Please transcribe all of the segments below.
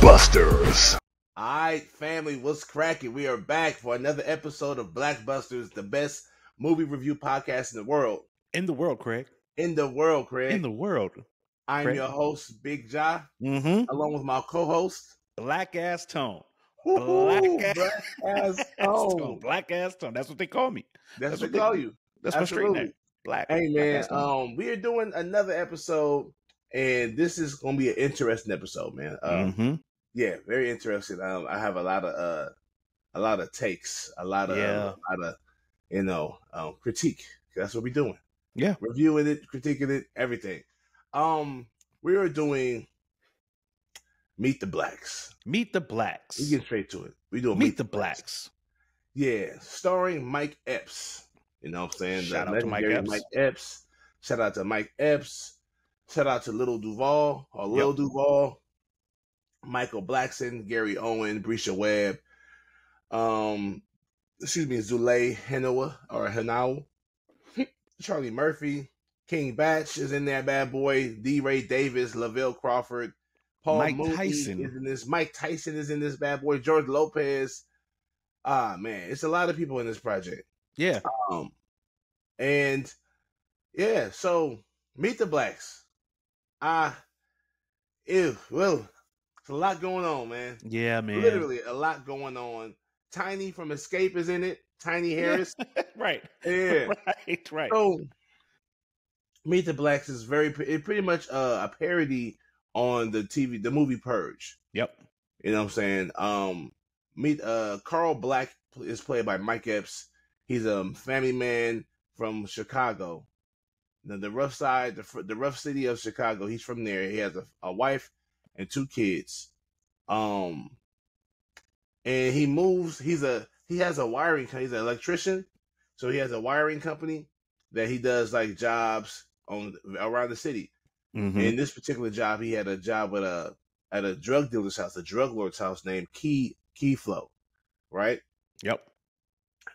Busters. All right, family, what's cracking? We are back for another episode of Blackbusters, the best movie review podcast in the world. In the world, Craig. In the world, Craig. In the world. I'm Craig. your host, Bigg Jah, Mm-hmm. along with my co-host, Black ass tone. Black Black ass ass Tone. Black ass tone. That's what they call me. That's, That's what what they they- call you. That's my straight Absolutely. name. Black. Hey man, ass Tone. um, we are doing another episode, and this is gonna be an interesting episode, man. Um, Mhm. Yeah, very interesting. Um, I have a lot of uh, a lot of takes, a lot of Yeah. a lot of you know um, critique. That's what we're doing. Yeah. reviewing it, critiquing it, everything. Um, we are doing Meet the Blacks. Meet the Blacks. We get straight to it. We do Meet the Blacks. Yeah, starring Mike Epps. You know what I'm saying? Shout The out to Mike Epps. Mike Epps. Shout out to Mike Epps. Shout out to Little Duval or Lil Yep. Duval. Michael Blackson, Gary Owen, Bresha Webb. Um, excuse me, Zulay Henoa or Henao. Charlie Murphy. King Batch is in there, bad boy. DeRay Davis, Lavelle Crawford. Paul Mike Mooney Tyson. is in this. Mike Tyson is in this bad boy. George Lopez. Ah man, it's a lot of people in this project. Yeah. Um, and yeah, so meet the blacks. Ah, ew, well, it's a lot going on, man. Yeah, man. Literally a lot going on. Tiny from Xscape is in it. Tiny Harris. right. Yeah. Right. Right. So, Meet the Blacks is very it pretty much uh, a parody on the TV the movie Purge. Yep. You know what I'm saying? Um, meet uh Carl Black is played by Mike Epps. He's a family man from Chicago, the, the rough side, the the rough city of Chicago. He's from there. He has a, a wife and two kids. Um, and he moves. He's a he has a wiring. He's an electrician, so he has a wiring company that he does like jobs on around the city. Mhm. In this particular job, he had a job with a at a drug dealer's house, a drug lord's house named Key Key Flow, right? Yep.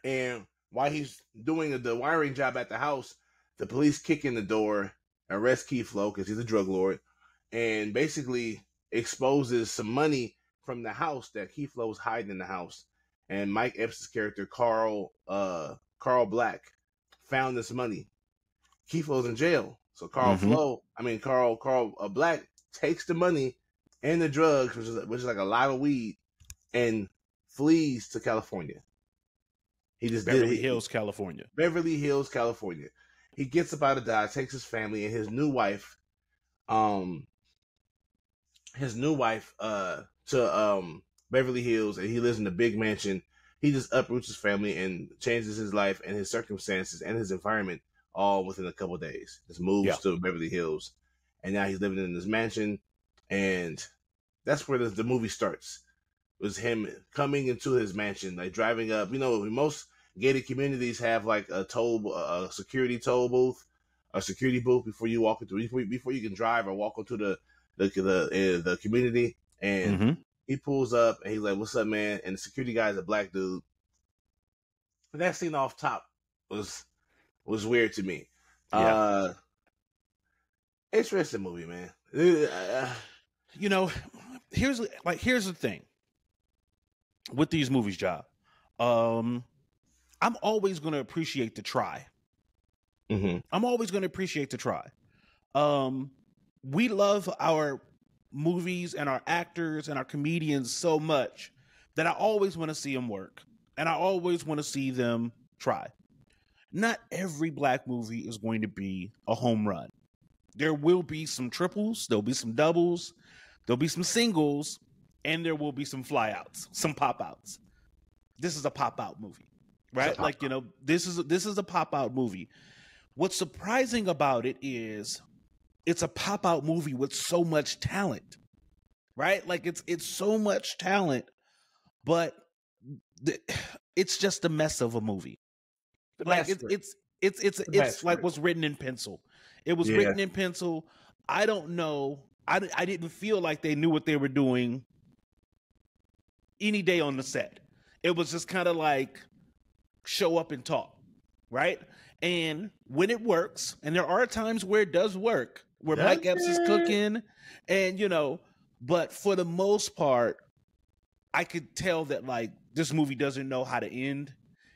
And while he's doing the wiring job at the house, the police kick in the door, arrest Key Flow because he's a drug lord, and basically exposes some money from the house that Flow was hiding in the house. And Mike Epps' character Carl uh Carl Black found this money. Key Flow's in jail, so Carl Mhm. Flow, I mean Carl Carl uh, Black takes the money and the drugs, which is which is like a lot of weed, and flees to California. He just did Beverly he- Hills, California. Beverly Hills, California. He gets up out of Dodge, takes his family and his new wife, um, his new wife, uh, to um Beverly Hills, and he lives in a big mansion. He just uproots his family and changes his life and his circumstances and his environment all within a couple days. Just moves Yeah. to Beverly Hills, and now he's living in this mansion, and that's where the, the movie starts. Was him coming into his mansion, like driving up. You know, most gated communities have like a toll, a security toll booth, a security booth before you walk into before, before you can drive or walk into the the the, uh, the community. And Mhm. he pulls up and he's like, "What's up, man?" And the security guy is a black dude. That scene off top was was weird to me. Yeah. Uh, interesting movie, man. Uh, you know, here's like here's the thing with these movies, job. Um, I'm always going to appreciate the try. mhm. I'm always going to appreciate the try. Um, we love our movies and our actors and our comedians so much that I always want to see them work, and I always want to see them try. Not every black movie is going to be a home run. There will be some triples, there'll be some doubles, there'll be some singles, and there will be some flyouts, some pop outs. This is a pop out movie, right? Like you know, this is this is a pop out movie. What's surprising about it is it's a pop out movie with so much talent, right? Like it's it's so much talent, but the, it's just a mess of a movie. Like it's Bad it's it's it's it's like what's written in pencil. It was Yeah. written in pencil. I don't know. I I didn't feel like they knew what they were doing any day on the set. It was just kind of like show up and talk, right? And when it works, and there are times where it does work, where Does Mike Epps is cooking, and you know, But for the most part, I could tell that like this movie doesn't know how to end.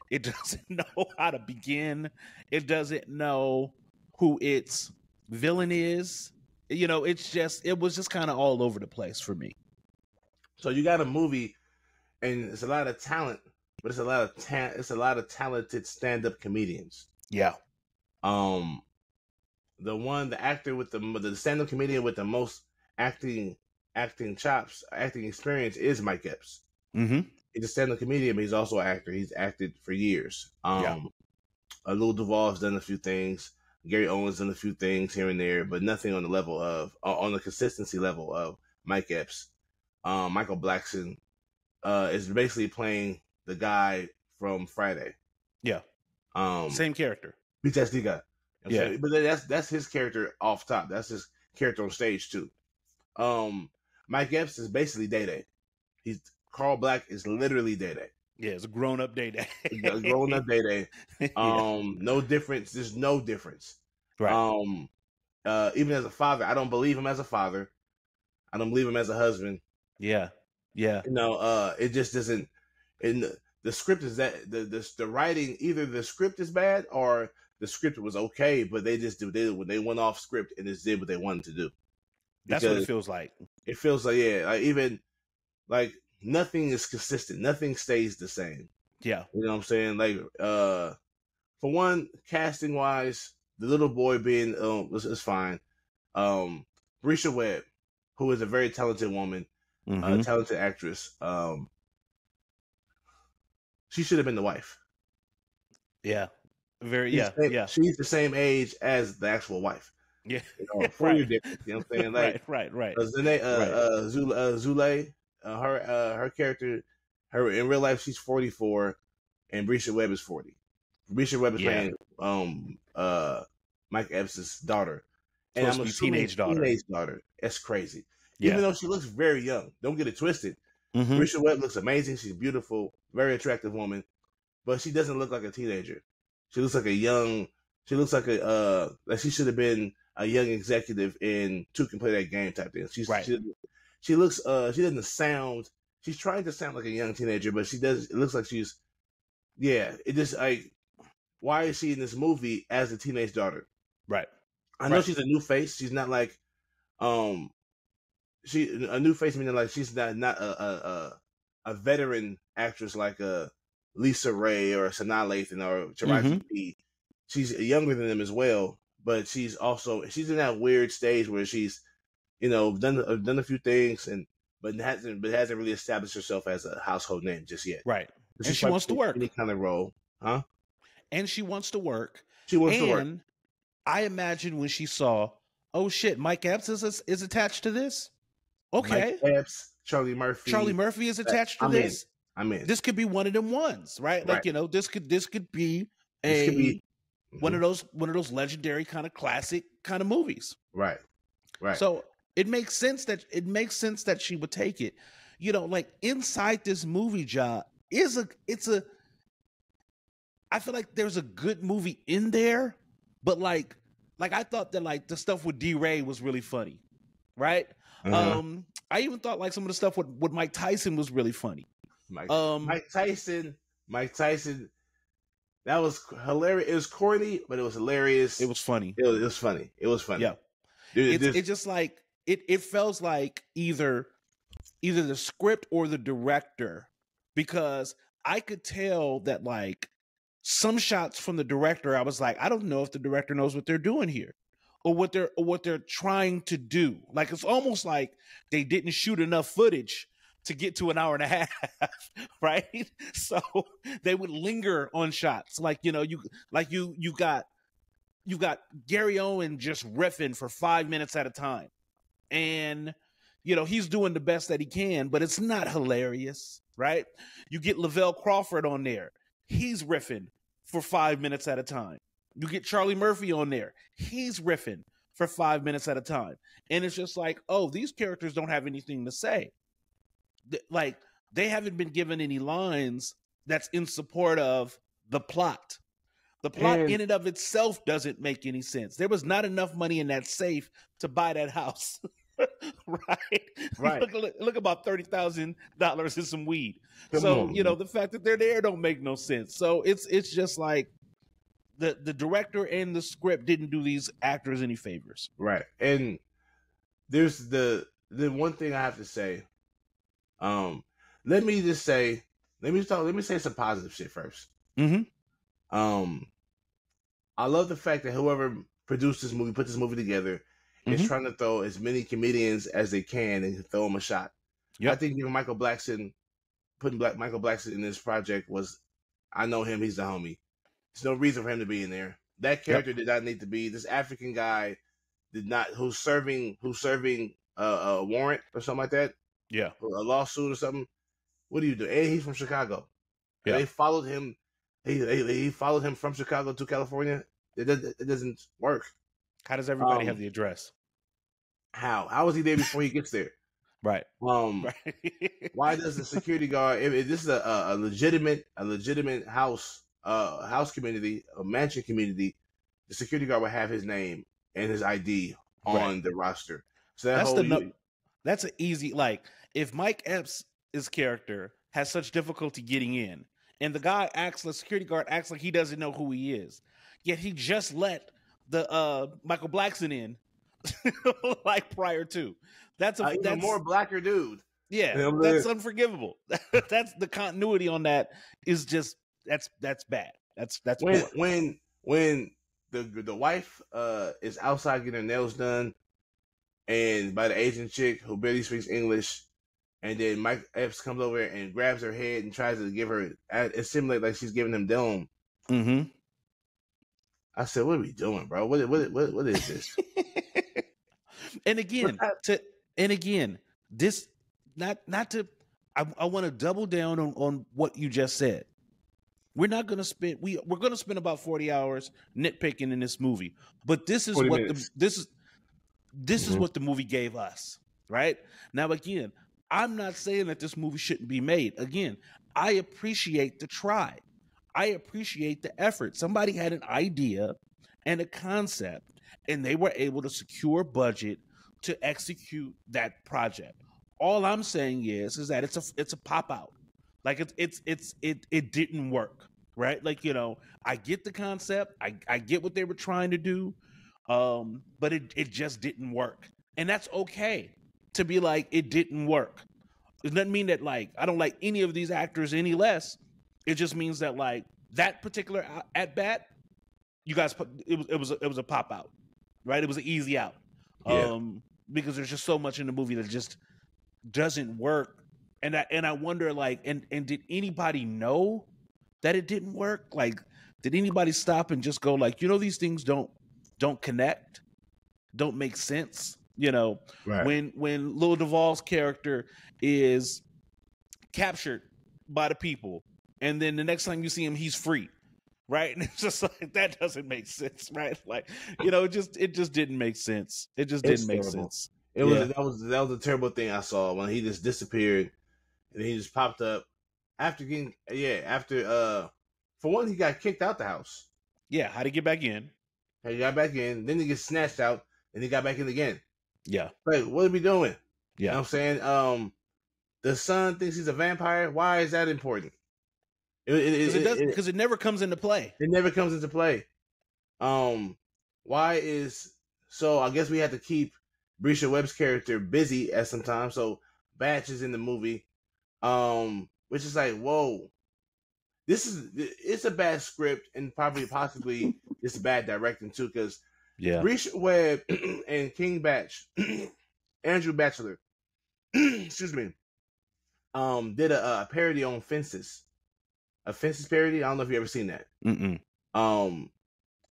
It doesn't know how to begin. It doesn't know who its villain is. You know, it's just it was just kind of all over the place for me. So you got a movie, and it's a lot of talent, but it's a lot of ta- it's a lot of talented stand up comedians. Yeah. Um, the one, the actor with the the stand up comedian with the most acting acting chops, acting experience is Mike Epps. Mm-hmm. He's a stand up comedian, but he's also an actor. He's acted for years. Um, Yeah. uh, Lil Duval's done a few things. Gary Owens done a few things here and there, but nothing on the level of uh, on the consistency level of Mike Epps. Um, Michael Blackson uh, is basically playing the guy from Friday. Yeah. Um, Same character. PTSD guy. I'm Yeah. saying? but that's that's his character off top. That's his character on stage too. Um, Mike Epps is basically Day Day. He's Carl Black is literally Day Day. Yeah, it's a grown up day day. Growing up Day Day. Yeah. Um, no difference. There's no difference. right. Um, uh, even as a father, I don't believe him as a father. I don't believe him as a husband. yeah. Yeah. You know, uh, it just doesn't. And the, the script is that the, the the writing either the script is bad or the script was okay, but they just did they when they went off script and just did what they wanted to do. That's what it feels like. it feels like yeah, like even like nothing is consistent. Nothing stays the same. Yeah. You know what I'm saying? Like uh for one, casting wise, the little boy being um is, is fine. Um Bresha Webb, who is a very talented woman, a talented actress, um she should have been the wife. yeah. Very yeah. same- Yeah. She's the same age as the actual wife. Yeah. You know, Right. You know what I'm saying? Like right, right, right. Uh, Zune, uh, Right. uh, Zule, uh, Zule uh, her uh, her character, her in real life she's 44, and Bresha Webb is 40. Bresha Webb is Yeah. playing um uh Mike Epps' daughter, and I'm assuming teenage daughter. Teenage daughter. That's crazy. Yeah. Even though she looks very young, don't get it twisted. Mhm. Bresha Webb looks amazing. She's beautiful, very attractive woman, but she doesn't look like a teenager. She looks like a young. She looks like a uh like she should have been a young executive in Two Can Play That Game type thing. She's Right. she, she looks uh she doesn't sound. She's trying to sound like a young teenager, but she does. It looks like she's. Yeah, it just like. Why is she in this movie as a teenage daughter? Right. I know Right. she's a new face. She's not like, um, she a new face meaning like she's not not a a a, a veteran actress like a LisaRaye or Sanaa Lathan or Taraji P. She's younger than them as well, but she's also she's in that weird stage where she's, you know, done uh, done a few things and but hasn't but hasn't really established herself as a household name just yet. Right. And she wants to work. any kind of role, huh? And she wants to work. She wants and to work. I imagine when she saw, oh shit, Mike Epps is is attached to this. Okay. Mike Epps, Charlie Murphy. Charlie Murphy is attached to I'm this. I'm in. This could be one of them ones, right? Like Right. you know, this could this could be a could be- one Mhm. of those one of those legendary kind of classic kind of movies. Right. Right. So it makes sense that it makes sense that she would take it. You know, like inside this movie job is a it's a I feel like there's a good movie in there, but like like I thought that like the stuff with DeRay was really funny. Right? Uh-huh. Um I even thought like some of the stuff with, with Mike Tyson was really funny. Mike, Um Mike Tyson. Mike Tyson. That was hilarious. It was corny, but it was hilarious. it was funny. It was, it was funny. It was funny. Yeah. Dude, it's this- it just like it it feels like either either the script or the director because I could tell that like some shots from the director I was like I don't know if the director knows what they're doing here or what they're or what they're trying to do like it's almost like they didn't shoot enough footage to get to an hour and a half right so they would linger on shots like you know you like you you got you got Gary Owen just riffing for five minutes at a time. And, you know, he's doing the best that he can, but it's not hilarious, right? You get Lavelle Crawford on there. He's riffing for five minutes at a time. You get Charlie Murphy on there. He's riffing for five minutes at a time. And it's just like, oh, these characters don't have anything to say. Th- Like, they haven't been given any lines that's in support of the plot. The plot And- in and of itself doesn't make any sense. There was not enough money in that safe to buy that house. right? Right. Look, look, look about thirty thousand dollars in some weed. Come so on, you know man. the fact that they're there don't make no sense. So it's it's just like the the director and the script didn't do these actors any favors. Right. And there's the the one thing I have to say. Um, let me just say, let me talk. Let me say some positive shit first. Mm-hmm. Um, I love the fact that whoever produced this movie, put this movie together, is Mhm. trying to throw as many comedians as they can and throw them a shot. Yep. I think even Michael Blackson, putting Black Michael Blackson in this project was, I know him. He's the homie. There's no reason for him to be in there. That character did not need to be. This African guy did not. Who's serving? Who's serving a, a warrant or something like that? Yeah. a lawsuit or something. What do you do? And he's from Chicago. Yeah. They followed him. He, he he followed him from Chicago to California. It, does, it doesn't work. How does everybody Um, have the address? How? How was he there before he gets there? Right. Um, Right. why does the security guard? If, if this is a, a, a legitimate a legitimate house uh house community, a mansion community, the security guard would have his name and his ID on Right. the roster. So that That's whole the no- That's an easy like if Mike Epps' character has such difficulty getting in, and the guy acts the security guard acts like he doesn't know who he is, yet he just let the uh Michael Blackson in like prior to. That's a uh, even that's more blacker dude. yeah, Yeah, I'm that's there. unforgivable. that's the continuity on that is just that's that's bad. That's that's when poor. when when the the wife uh is outside getting her nails done and by the Asian chick who barely speaks English and then Mike Epps comes over and grabs her head and tries to give her it simulates like she's giving him dome. Mm-hmm. I said, "What are we doing, bro? What what what, what is this?" and again, to and again, this not not to. I, I want to double down on on what you just said. We're not going to spend we we're going to spend about forty hours nitpicking in this movie, but this is what minutes. the this is this is Mhm. what the movie gave us. Right now, again, I'm not saying that this movie shouldn't be made. Again, I appreciate the try. I appreciate the effort. Somebody had an idea and a concept, and they were able to secure budget to execute that project. All I'm saying is, is that it's a it's a pop out. Like it's it's it's it it didn't work, right? Like you know, I get the concept, I I get what they were trying to do, um, but it it just didn't work, and that's okay to be like it didn't work. It doesn't mean that like I don't like any of these actors any less. It just means that like that particular at bat, you guys put it was it was a, it was a pop out, right? It was an easy out, Yeah. um, because there's just so much in the movie that just doesn't work, and I and I wonder like and and did anybody know that it didn't work? Like, did anybody stop and just go like, you know, these things don't don't connect, don't make sense, you know? Right. when when Lil Duval's character is captured by the people, and then the next time you see him, he's free, right? And it's just like that doesn't make sense, right? Like you know, it just it just didn't make sense. It just It's didn't make terrible. sense. It was that was that was a terrible thing I saw when he just disappeared and he just popped up after getting yeah after uh for one he got kicked out the house Yeah, how to get back in? he got back in then he gets snatched out and he got back in again Yeah, like what are we doing? You know yeah, what I'm saying? Um the son thinks he's a vampire. Why is that important? It it, because it, does it, because it never comes into play. it never comes into play. Um why is so I guess we have to keep Bresha Webb's character busy at some time. So Batch is in the movie. Um which is like whoa. This is it's a bad script and probably possibly it's bad directing too because Yeah, Bresha Webb and King Batch Andrew Batchelor excuse me um did a, a parody on Fences. A Fences parody? I don't know if you ever seen that. Mm-mm. um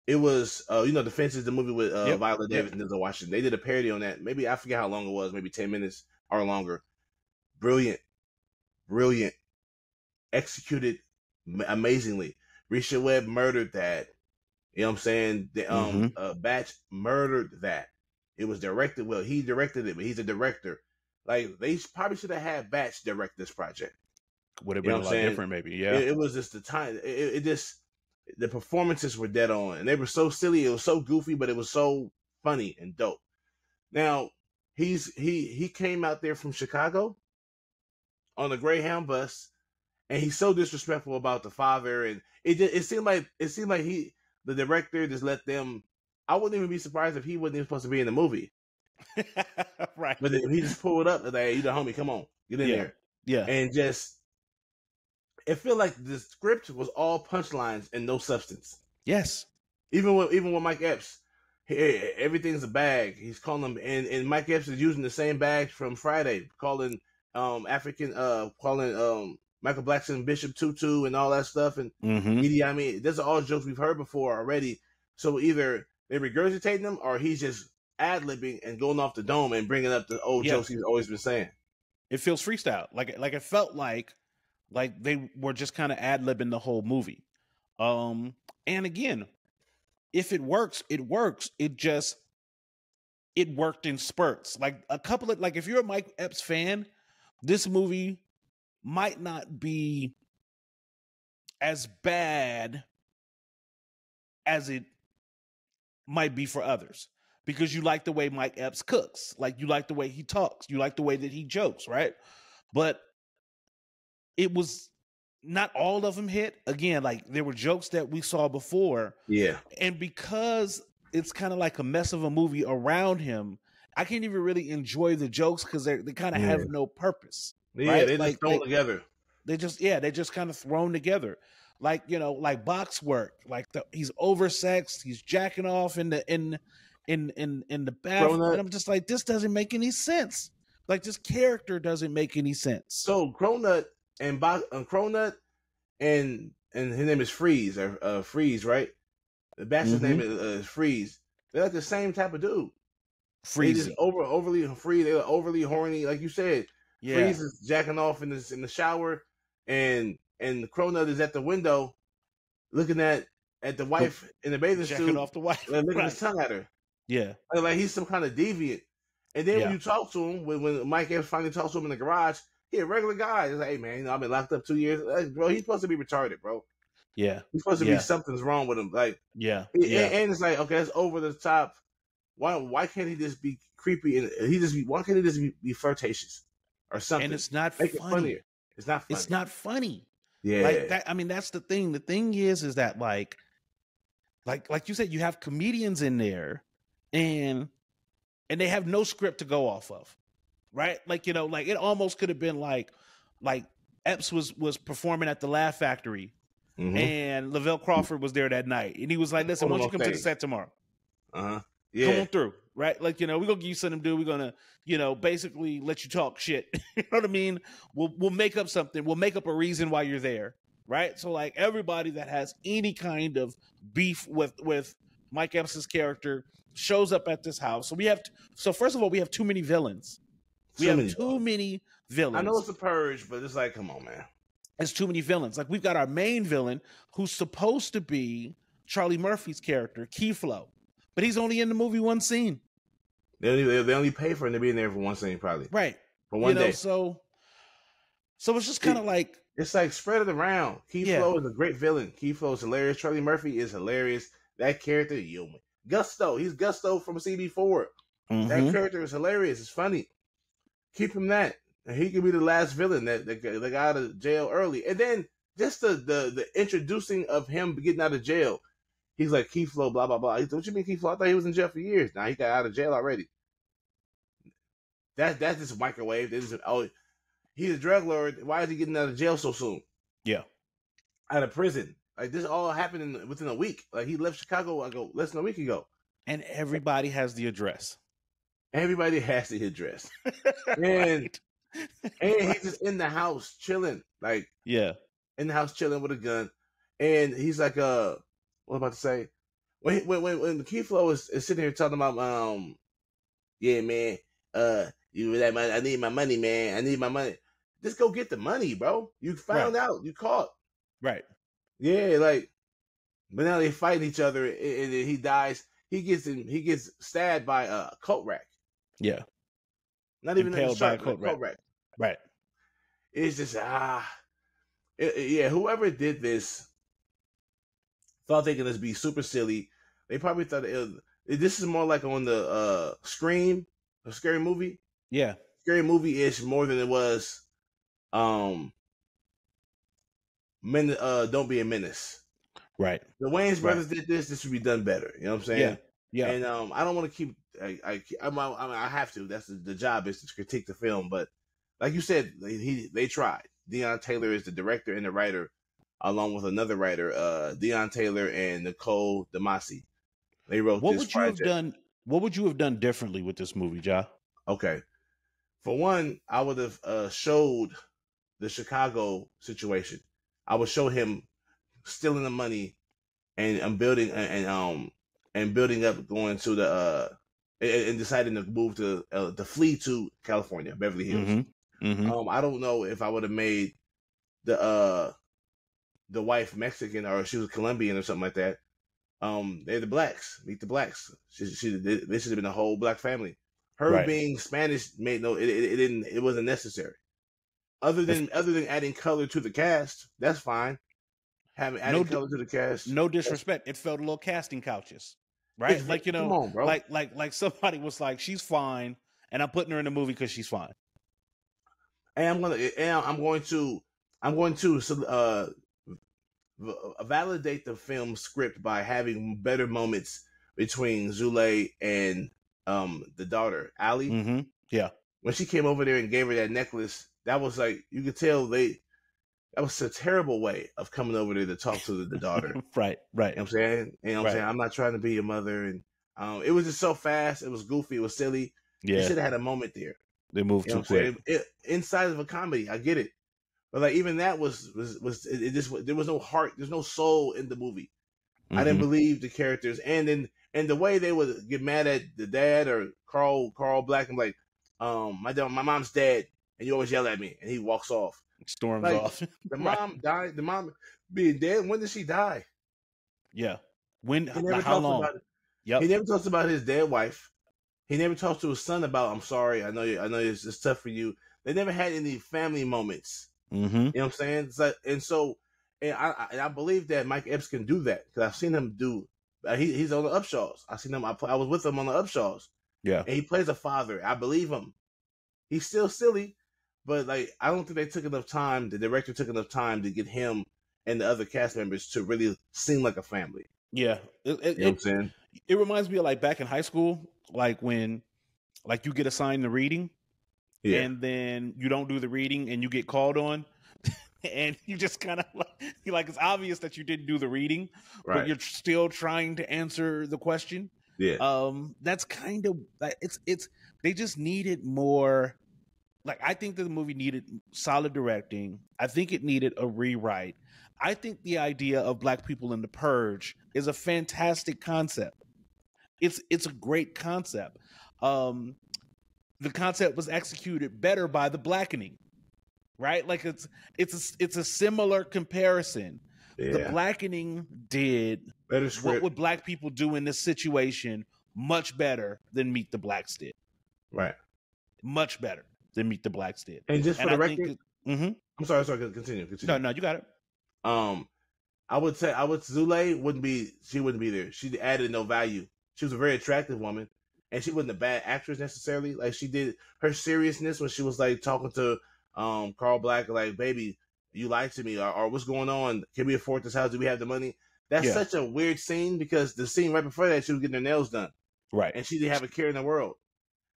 it was uh you know the fences the movie with uh Yep, viola yep. davis and denzel washington. They did a parody on that. Maybe i forget how long it was maybe 10 minutes or longer. Brilliant. Brilliant. Executed amazingly. Risha webb murdered that you know what i'm saying the um uh, batch murdered that it was directed well he directed it but he's a director like they probably should have had batch direct this project would have You know been a lot saying? different, maybe. Yeah, it, it was just the time. It, it just the performances were dead on, and they were so silly. It was so goofy, but it was so funny and dope. Now, he's he he came out there from Chicago on a Greyhound bus, and he's so disrespectful about the father, and it just, it seemed like it seemed like he the director just let them. I wouldn't even be surprised if he wasn't even supposed to be in the movie, right. but then he just pulled up and like, "You the homie, come on, get in Yeah. there," yeah. and just it felt like the script was all punchlines and no substance. yes. Even with even with Mike Epps, he, everything's a bag. He's calling them, and, and Mike Epps is using the same bags from Friday, calling um African, uh, calling um Michael Blackson Bishop Tutu and all that stuff, and Mm-hmm. Idi I mean, those are all jokes we've heard before already. So either they're regurgitating them, or he's just ad libbing and going off the dome and bringing up the old Yeah. jokes he's always been saying. It feels freestyle. Like like it felt like like they were just kind of ad libbing the whole movie. Um, and again, if it works, it works. It just it worked in spurts. Like a couple of like if you're a Mike Epps fan, this movie might not be as bad as it might be for others because you like the way Mike Epps cooks, like you like the way he talks, you like the way that he jokes, right? But it was not all of them hit. Again, like there were jokes that we saw before, Yeah, and because it's kind of like a mess of a movie around him, I can't even really enjoy the jokes because they they kind of Yeah. have no purpose. Yeah, Right? they just Like, thrown they- together. They just yeah, they just kind of thrown together. Like, you know, like box work. Like the, he's oversexed, he's jacking off in the in in in in the bathroom. And I'm just like, this doesn't make any sense. Like this character doesn't make any sense. So Cronut and Bo- uh, Cronut and and his name is Freeze or uh, Freeze, right? The bastard's Mhm. name is, uh, is Freeze. They're like the same type of dude. They Freezy. just over overly free. They're overly horny, like you said. Yeah. Freeze is jacking off in the in the shower, and and Cronut is at the window, looking at at the wife in the bathing Jacking suit, off the wife. licking Right. his tongue at her. Yeah. Like, like he's some kind of deviant. And then Yeah. when you talk to him, when, when Mike Epps finally talks to him in the garage, he a regular guy. He's like, hey man, you know, I've been locked up two years. Like, bro, he's supposed to be retarded, bro. Yeah. He's supposed to Yeah. be something's wrong with him. Like, Yeah. and, Yeah. and it's like, okay, that's over the top. Why why can't he just be creepy and he just be why can't he just be, be flirtatious or something? And it's not Make it funny. funnier. It's not funny. It's not funny. yeah. Like that I mean that's the thing. The thing is is that like like like you said you have comedians in there and and they have no script to go off of. Right? Like you know like it almost could have been like like Epps was was performing at the Laugh Factory Mhm. and Lavelle Crawford was there that night and he was like listen why don't you come to the set tomorrow? uh-huh. Yeah. Come on through, right? Like, you know, we're gonna give you something to do. We're gonna, you know, basically let you talk shit. you know what I mean? We'll we'll make up something. We'll make up a reason why you're there, right? So like everybody that has any kind of beef with with Mike Epps' character shows up at this house. So we have t- so first of all, we have too many villains. We Too have many too villains. many villains. I know it's a purge, but it's like, come on, man. It's too many villains. Like we've got our main villain who's supposed to be Charlie Murphy's character, Keyflow, but he's only in the movie one scene. They only they, only pay for him to be in there for one scene, probably Right. for one you know, day. so so it's just kind of like It's like spread it around. Key Yeah. Flow is a great villain. Key Flow is hilarious. Charlie Murphy is hilarious. That character, yo, man. Gusto, he's Gusto from CB4. That mhm, character is hilarious. It's funny. Keep him that. And he could be the last villain that, that, that got out of jail early. And then just the, the the introducing of him getting out of jail. He's like Key Flow, blah blah blah. He's, what you mean Key Flow? I thought he was in jail for years. Now he got out of jail already. That that's just microwave. This is oh, he's a drug lord. Why is he getting out of jail so soon? Yeah. out of prison. Like this all happened in, within a week. Like he left Chicago. I go less than a week ago. and everybody has the address. Everybody has the address, And- and he's just in the house chilling, like yeah, in the house chilling with a gun. And he's like, uh, what am I to say? When when when, when Key Flow is, is sitting here talking about, um, yeah, man, uh, you like my, I need my money, man. I need my money. Just go get the money, bro. You found out. You caught. right. Yeah, like, but now they fighting each other, and, and he dies. He gets in, he gets stabbed by a coat rack. Yeah, Not even Impaled by a shark, but a coat rack. right. It's just ah, it- yeah. Whoever did this thought they could just be super silly. They probably thought it, was- this is more like on the uh Scream a scary movie, Yeah. scary movie ish more than it was. Um, men, uh, don't be a menace. Right. The Wayans Right. brothers did this. This should be done better. You know what I'm saying? Yeah. Yeah. And um, I don't want to keep. I I, I'm, I, mean, I have to. That's the, the job is to critique the film. But like you said, they, he they tried. Deon Taylor is the director and the writer, along with another writer, uh, Deon Taylor and Nicole DeMasi. They wrote what this would you have done? What would you have done differently with this movie, Ja? Okay. For one, I would have uh, showed the Chicago situation. I would show him stealing the money and and building and, and um and building up going to the uh and, and deciding to move to uh, to flee to California, Beverly Hills. Mm-hmm. Mm-hmm. Um, I don't know if I would have made the uh the wife Mexican or she was Colombian or something like that. Um, they're the blacks. Meet the blacks. She, she, they should have been a whole black family. Her Right. being Spanish made no. It, it, it didn't. It wasn't necessary. Other than other than adding color to the cast, that's fine. Having adding No color to the cast. no disrespect. It felt a little casting couches, right? Like you know, on, like like like somebody was like, "She's fine," and I'm putting her in the movie because she's fine. and I'm gonna and I'm going to I'm going to uh v- validate the film script by having better moments between Zule and um the daughter Ali Mm-hmm. Yeah, when she came over there and gave her that necklace. That was like you could tell they that was a terrible way of coming over there to talk to the, the daughter. You know right, right. what I'm saying? You know what I'm Right. saying? I'm not trying to be your mother and um it was just so fast, it was goofy, it was silly. You Yeah, should have had a moment there. they moved You know too quick. saying? It, inside of a comedy, I get it, but like even that was was was it, it just there was no heart, there's no soul in the movie. I didn't Mhm. believe the characters, and then and the way they would get mad at the dad or Carl Carl Black and like, um, my dad, my mom's dead, and you always yell at me, and he walks off. Storms like, off. The Right. mom died. The mom being dead. When did she die? yeah. When? He never how long? about. Yep. He never talks about his dead wife. He never talks to his son about. I'm sorry. I know. You, I know it's, it's tough for you. They never had any family moments. Mm-hmm. You know what I'm saying? Like, and so, and I, I, and I believe that Mike Epps can do that because I've seen him do. Uh, he, he's on the Upshaws. I seen him. I, pl- I was with him on the Upshaws, Yeah. and he plays a father. I believe him. He's still silly, but like I don't think they took enough time. The director took enough time to get him and the other cast members to really seem like a family. Yeah. It, it, You know what I'm saying? it reminds me of like back in high school, like when, like you get assigned the reading, Yeah. and then you don't do the reading and you get called on and you just kind of like like it's obvious that you didn't do the reading but you're still trying to answer the question. Yeah. um that's kind of like it's it's they just needed more like i think that the movie needed solid directing. I think it needed a rewrite. I think the idea of black people in the purge is a fantastic concept. It's it's a great concept. Um the concept was executed better by the blackening right like it's it's a, it's a similar comparison the blackening did Better what would black people do in this situation much better than Meet the Blacks did. right. Much better than Meet the Blacks did. And just for And the I record, think hmm I'm sorry. Sorry. Continue. Continue. no, no, you got it. Um, I would say I would Zule wouldn't be she wouldn't be there. She added no value. She was a very attractive woman, and she wasn't a bad actress necessarily. Like she did her seriousness when she was like talking to um Carl Black, like baby, you lied to me, or, or what's going on? Can we afford this house? Do we have the money? That's Yeah. such a weird scene because the scene right before that she was getting her nails done Right. and she didn't have a care in the world.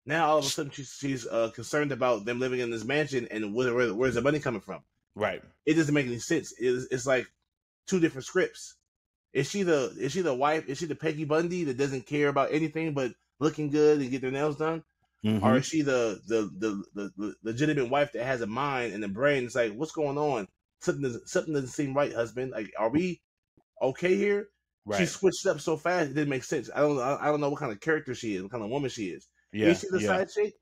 Now all of a sudden she's she's uh, concerned about them living in this mansion and where, where, where's the money coming from? Right. it doesn't make any sense. It's, it's like two different scripts. Is she the is she the wife? Is she the Peggy Bundy that doesn't care about anything but looking good and get their nails done, Mhm. or is she the the, the the the legitimate wife that has a mind and a brain? It's like what's going on? Something doesn't something doesn't seem right, husband. Like are we okay here? right. She switched up so fast it didn't make sense. I don't I don't know what kind of character she is, what kind of woman she is. yeah. Is she the yeah. side chick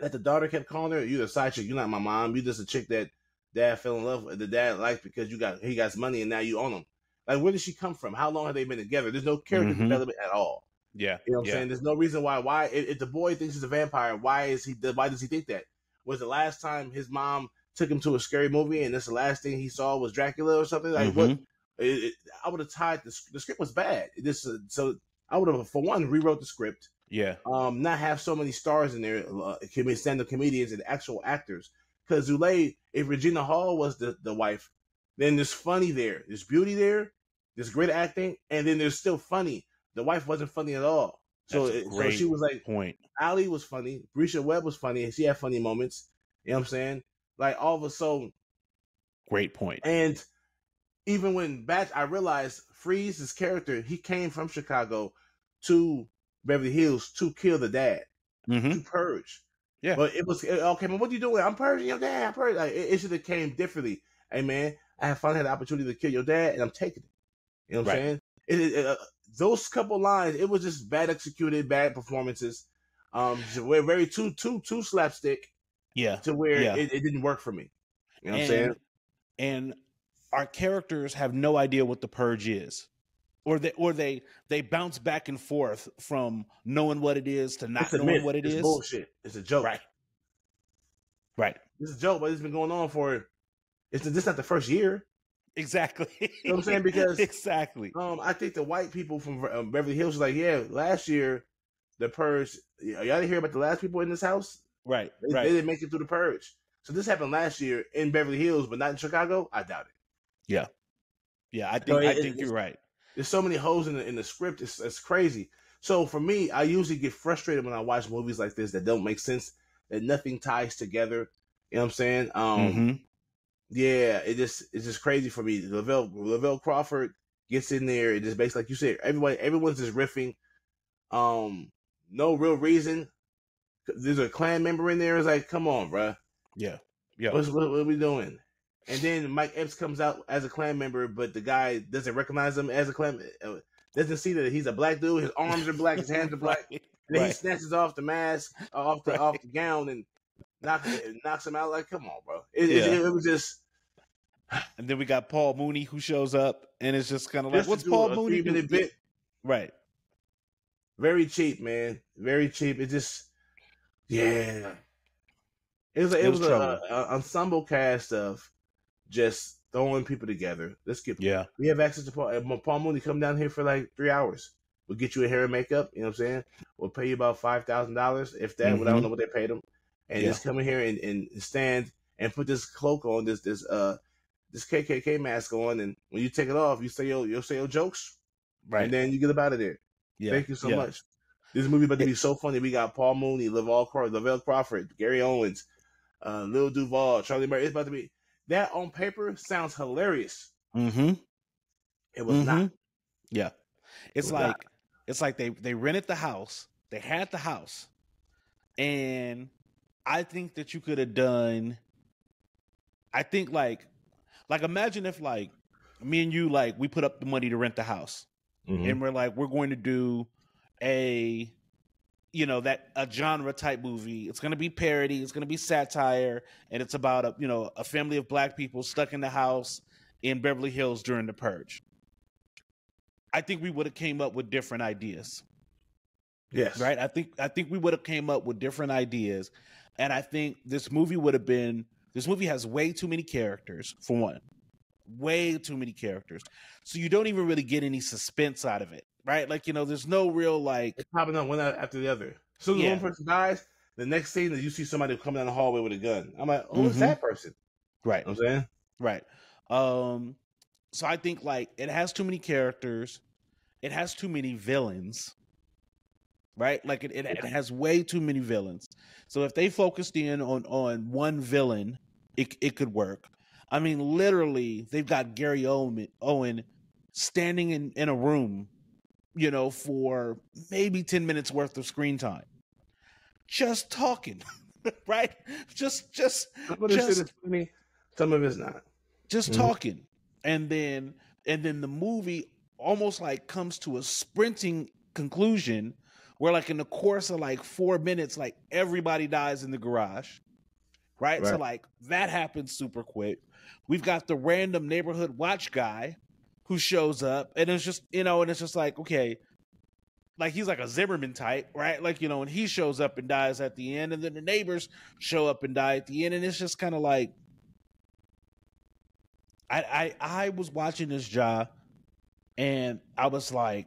that the daughter kept calling her? You're the side chick. You're not my mom. You just a chick that dad fell in love with. The dad liked because you got he got money and now you own him. Like where did she come from? How long have they been together? There's no character Mhm. development at all. Yeah. You know what I'm saying? There's no reason why. Why if, the boy thinks he's a vampire, why is he? Why does he think that? Was the last time his mom took him to a scary movie and this the last thing he saw was Dracula or something? Like what? Mhm. It, it, I would have tied the, the script was bad. Just uh, so I would have for one rewrote the script. Yeah. um, not have so many stars in there, uh, stand-up comedians and actual actors. Because Zule, if Regina Hall was the, the wife, then there's funny there, there's beauty there, there's great acting, and then there's still funny. The wife wasn't funny at all. So, it, so she was like, Point. Ali was funny, Bresha Webb was funny, and she had funny moments. You know what I'm saying? Like all of a sudden, Great point. and even when Batch, I realized Freeze's character, he came from Chicago to Beverly Hills to kill the dad, hmm to purge. Yeah. But it was okay, man. What do you doing? I'm purging your dad. I'm purging. Like, it, it should have came differently. Hey, man, I have finally had the opportunity to kill your dad, and I'm taking it. You know what I'm saying? It, it, uh, those couple lines, it was just bad executed, bad performances. Um, we're very too too too slapstick Yeah. to where Yeah. it, it didn't work for me. You know what I'm saying? and our characters have no idea what the purge is. Or they or they they bounce back and forth from knowing what it is to not knowing myth. what it it's is. bullshit. It's a joke. Right. Right. This is a joke, but it's been going on for. It's this not the first year. Exactly. You know what I'm saying? Because- exactly. Um, I think the white people from um, Beverly Hills was like, yeah, last year, the purge. Y'all didn't hear about the last people in this house? Right. They, Right. they didn't make it through the purge. So this happened last year in Beverly Hills, but not in Chicago. I doubt it. yeah, yeah. I think So I think you're right. There's so many holes in the in the script. It's, it's crazy. So for me, I usually get frustrated when I watch movies like this that don't make sense, that nothing ties together. You know what I'm saying? Um, Mhm. Yeah, it just it's just crazy for me. Lavelle Lavelle Crawford gets in there. It just basically like you said, everybody everyone's just riffing. Um, no real reason. There's a Klan member in there. It's like, come on, bruh. Yeah. Yeah. What's what, what are we doing? And then Mike Epps comes out as a Klan member, but the guy doesn't recognize him as a Klan. uh, Doesn't see that he's a black dude. His arms are black. His hands are black. Right. And then he snatches off the mask, off the Right. off the gown, and knocks knocks him out. Like, come on, bro. It, it- Yeah. it was just And then we got Paul Mooney who shows up and it's just kind of like, what's Paul Mooney? do?" three-minute bit. Right. Very cheap, man. Very cheap. It just, yeah. It was a, it, It was, was a, ensemble cast of just throwing people together. Let's get. Yeah. We have access to Paul. Paul Mooney come down here for like three hours. We'll get you a hair and makeup. You know what I'm saying? We'll pay you about five thousand dollars, if that. But I don't mm-hmm. know what they paid him. And Yeah. just come in here and, and stand and put this cloak on, this this uh this KKK mask on, and when you take it off, you say your you'll say your jokes, Right. and then you get up out of there. yeah. Thank you so yeah. much. This movie about to be so funny. We got Paul Mooney, Lavelle Crawford, Lavelle Crawford, Gary Owens, uh, Lil Duval, Charlie Murray. It's about to be that on paper sounds hilarious. Mm-hmm. It was not. Mhm. Yeah. It's was like not. it's like they they rented the house. They had the house. And I think that you could have done I think like like imagine if like me and you like we put up the money to rent the house Mhm. and we're like we're going to do a you know that a genre type movie it's going to be parody it's going to be satire and it's about a you know a family of black people stuck in the house in beverly hills during the purge i think we would have came up with different ideas Yes. right i think i think we would have came up with different ideas and i think this movie would have been this movie has way too many characters for one way too many characters so you don't even really get any suspense out of it right like you know there's no real like It's popping up one after the other. As soon as Yeah. one person dies, the next scene is you see somebody coming down the hallway with a gun. I'm like, who is Mhm. that person? right You know what I'm saying? right um so i think like it has too many characters it has too many villains right like it, it, it has way too many villains so if they focused in on on one villain it, it could work i mean literally they've got gary owen, owen standing in in a room you know for maybe 10 minutes worth of screen time just talking right just just Some of Just- is funny. Some of it's not. just Mhm. talking and then and then the movie almost like comes to a sprinting conclusion where like in the course of like four minutes like everybody dies in the garage right, so like that happens super quick. We've got the random neighborhood watch guy who shows up and it's just you know and it's just like okay like he's like a Zimmerman type, right? Like you know, and he shows up and dies at the end, and then the neighbors show up and die at the end, and it's just kind of like, I, I I was watching this job, and I was like,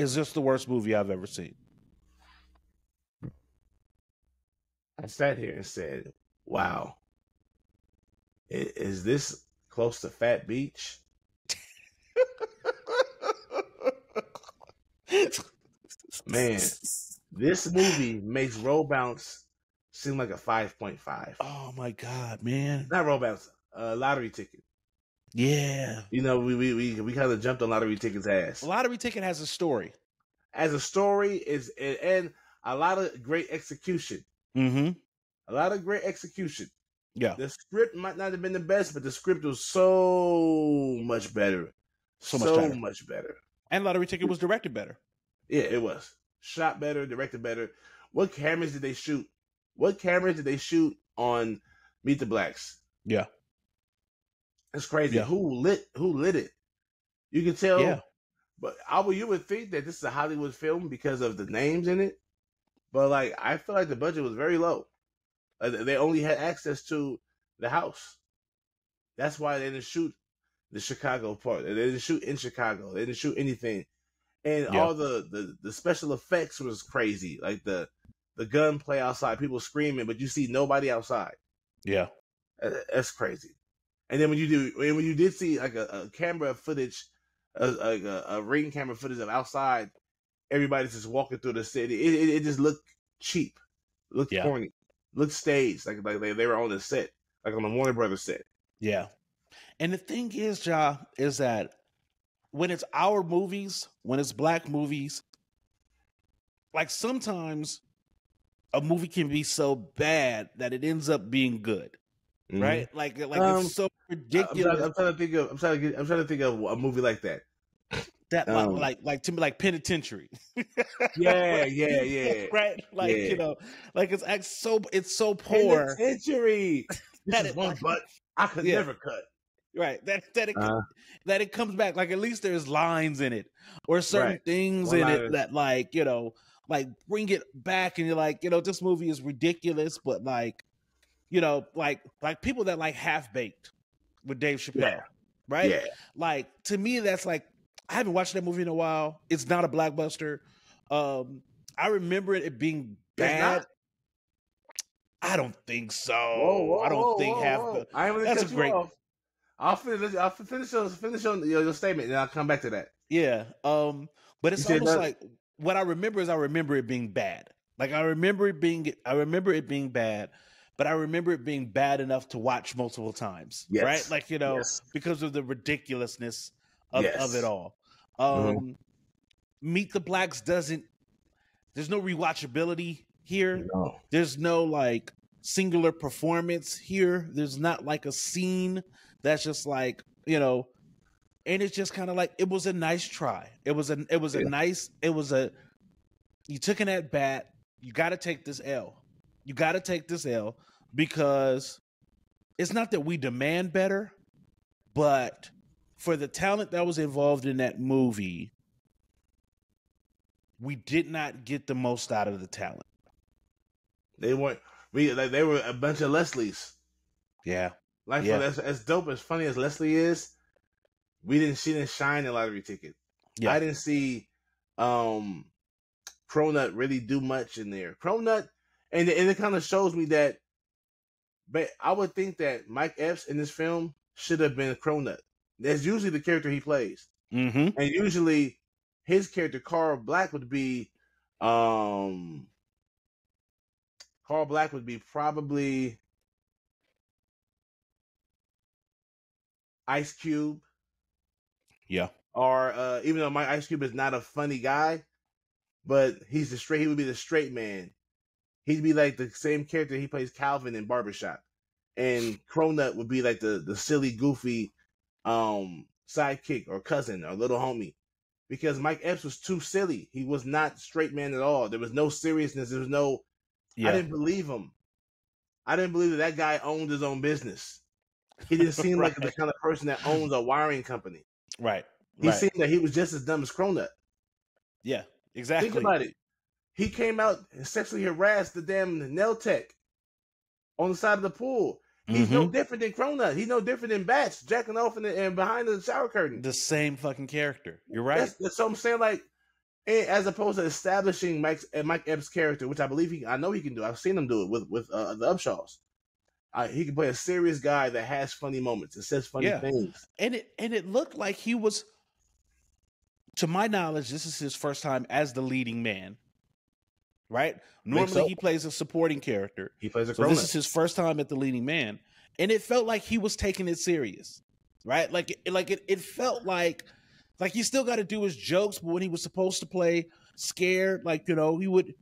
is this the worst movie I've ever seen? I sat here and said, "Wow, is this close to Fat Beach?" Man, this movie makes Roll Bounce seem like a five point five. Oh my god, man. Not Roll Bounce, uh, a lottery ticket. Yeah. You know, we we we, we kind of jumped on lottery tickets' ass. Lottery ticket has a story. As a story is and, a lot of great execution. Mm-hmm. A lot of great execution. Yeah. The script might not have been the best, but the script was so much better. So much better. much better. And lottery ticket was directed better. Yeah, it was. Shot better, directed better. What cameras did they shoot? What cameras did they shoot on Meet the Blacks? Yeah. It's crazy. Yeah. Who lit who lit it? You can tell Yeah. but I would you would think that this is a Hollywood film because of the names in it. But like I feel like the budget was very low. Uh, they only had access to the house. That's why they didn't shoot the Chicago part. They didn't shoot in Chicago. They didn't shoot anything. And Yeah. all the, the the special effects was crazy. Like the the gun play outside, people screaming, but you see nobody outside. Yeah. Uh, That's crazy. And then when you do, when when you did see like a, a camera footage, a, a, a ring camera footage of outside, everybody's just walking through the city. It, it, it just looked cheap, looked Yeah. corny, looked staged, like like they, they were on the set, like on the Warner Brothers set. Yeah. And the thing is, Jah, is that when it's our movies, when it's black movies, like sometimes a movie can be so bad that it ends up being good, right? Like, like Um, it's so I'm ridiculous trying, I'm trying to think of. I'm trying to get. I'm trying to think of a movie like that. that, like, um, like, like to me, like Penitentiary. Yeah, yeah, yeah. right? Like Yeah. you know, like it's act so it's so poor, Penitentiary. That This is it- one butt I could Yeah. never cut. right? That that it Uh-huh. that it comes back. Like at least there's lines in it or certain Right. things in One-liners. it that like you know like bring it back and you're like you know this movie is ridiculous, but like you know like like people that like half baked with Dave Chappelle, Yeah. right? Yeah. Like to me, that's like I haven't watched that movie in a while. It's not a blockbuster. Um, I remember it being bad. I don't think so. Whoa, whoa, I don't whoa, think half. the- I ain't that's a great- off. I'll finish. I'll finish your finish your, your, your statement, and I'll come back to that. Yeah. Um, but it's almost that- like what I remember is I remember it being bad. Like I remember it being I remember it being bad, but I remember it being bad enough to watch multiple times. Yes. Right? Like, you know, Yes. because of the ridiculousness of, Yes. of it all. Um Mhm. Meet the Blacks doesn't there's no rewatchability here. No. There's no like singular performance here. There's not like a scene that's just like, you know, and it's just kind of like it was a nice try. It was a it was a Yeah. nice it was a you took an at bat. You got to take this L. You got to take this L because it's not that we demand better, but for the talent that was involved in that movie, we did not get the most out of the talent. They weren't. We like they were a bunch of Leslies. Yeah. Like Yeah. as as dope as funny as Leslie is, we didn't. She didn't shine in lottery ticket. Yeah. I didn't see um Cronut really do much in there. Cronut, and and it kind of shows me that. But I would think that Mike Epps in this film should have been Cronut. That's usually the character he plays. Mm-hmm. and usually his character Carl Black would be um Carl Black would be probably Ice Cube Yeah. or uh even though my Ice Cube is not a funny guy but he's the straight he would be the straight man he'd be like the same character he plays Calvin in Barbershop and Cronut would be like the the silly goofy um sidekick or cousin or little homie because Mike Epps was too silly. He was not straight man at all. There was no seriousness. There was no. I didn't believe him. I didn't believe that that guy owned his own business. He didn't seem like the kind of person that owns a wiring company. Right. He right. seemed that he was just as dumb as Cronut. yeah. Exactly. Think about it. He came out and sexually harassed the damn nail tech on the side of the pool. He's no Mhm. different than Cronut. He's no different than Bats jacking off in the, and behind the shower curtain. The same fucking character. You're right. That's, that's what I'm saying. Like as opposed to establishing Mike uh, Mike Epps' character, which I believe he, I know he can do. I've seen him do it with with uh, the Upshaws. Uh, he can play a serious guy that has funny moments and says funny Yeah. things. and it and it looked like he was to my knowledge this is his first time as the leading man right normally so. he plays a supporting character He plays a so this is his first time at the leading man and it felt like he was taking it serious right like it, like it, it felt like like he still got to do his jokes but when he was supposed to play scared like you know he would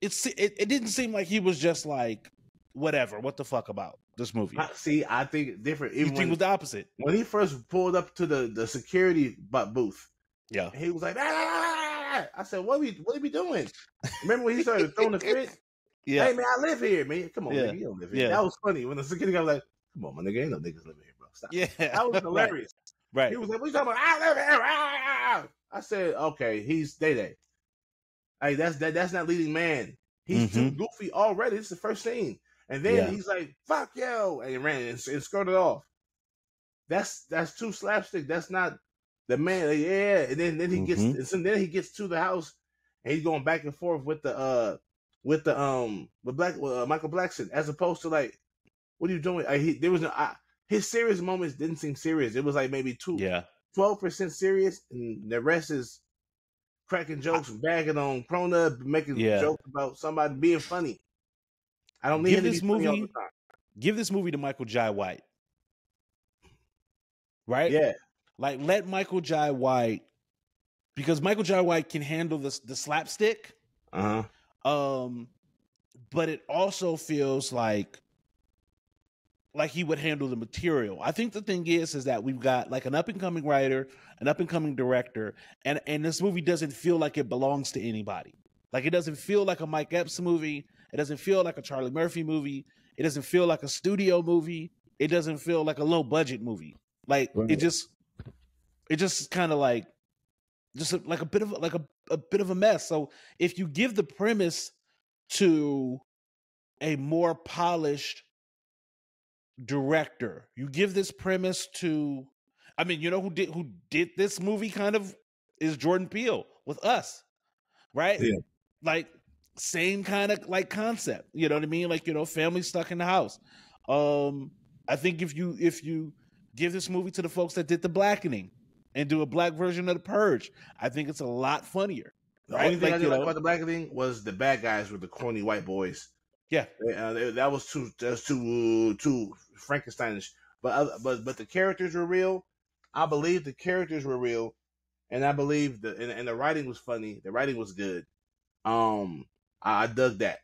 it's it, it didn't seem like he was just like whatever what the fuck about this movie I, see, I think different. you Even think it when, was the opposite when he first pulled up to the the security booth, yeah he was like, "Ah!" I said, "What are we what are we doing?" Remember when he started throwing the fit? yeah Hey man, I live here, man. Come on, Yeah. nigga, you don't live here. Yeah. That was funny when the security guy was like, "Come on, my nigga, ain't no niggas living here, bro. Stop." yeah That was hilarious. right He was like, "What you talking about? I live here." Ah! I said, "Okay, he's Day Day. Hey, that's that. That's not leading man. He's too goofy already. This is the first scene, and then Mm-hmm. Yeah. he's like, "Fuck you," and he ran and, and skirted off. That's that's too slapstick. That's not the man. Like, yeah, and then then he gets Mhm. and then he gets to the house, and he's going back and forth with the uh with the um with Black uh, Michael Blackson, as opposed to like, what are you doing? He, there was no I, his serious moments didn't seem serious. It was like maybe two yeah twelve percent serious, and the rest is cracking jokes, bagging on Krona, making Yeah. jokes about somebody being funny. I don't need Give this be funny all the movie- give this movie to Michael Jai White. Right? Yeah, Like let Michael Jai White because Michael Jai White can handle this the slapstick. uh huh. Um but it also feels like like he would handle the material. I think the thing is is that we've got like an up and coming writer, an up and coming director, and and this movie doesn't feel like it belongs to anybody. Like it doesn't feel like a Mike Epps movie. It doesn't feel like a Charlie Murphy movie. It doesn't feel like a studio movie. It doesn't feel like a low budget movie. Like it just it just kind of like just a, like a bit of like a, a bit of a mess. So if you give the premise to a more polished director, you give this premise to I mean, you know who did who did this movie kind of is Jordan Peele with us. Right? Yeah. Like same kind of like concept. You know what I mean? Like, you know, family stuck in the house. Um I think if you if you give this movie to the folks that did the blackening and do a black version of the purge, I think it's a lot funnier. The Right? only thing Like, I you didn't like about the black thing was the bad guys were the corny white boys. Yeah. They, uh, they- that was too that's too too Frankensteinish. But other, but but the characters were real. I believe the characters were real, and I believe the and, and the writing was funny. The writing was good. Um, I, I dug that.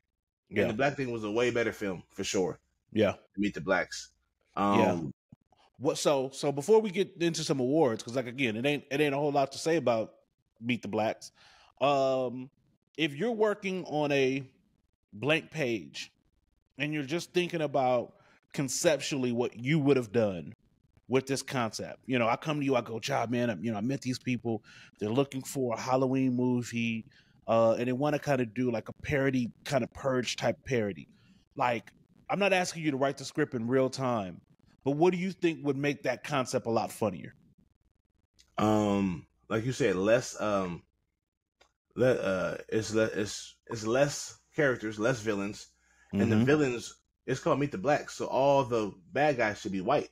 Yeah. And the black thing was a way better film for sure. Yeah. Meet the blacks. Um, What so so before we get into some awards, because like again, it ain't it ain't a whole lot to say about Meet the Blacks. Um if you're working on a blank page and you're just thinking about conceptually what you would have done with this concept. You know, I come to you, I go, job man, I, you know, I met these people. They're looking for a Halloween movie, uh, and they want to kind of do like a parody, kind of purge type parody. Like, I'm not asking you to write the script in real time, but what do you think would make that concept a lot funnier? um, like you said, less um, le- uh, it's le- it's it's less characters, less villains, and the Mhm. villains. It's called Meet the Blacks, so all the bad guys should be white.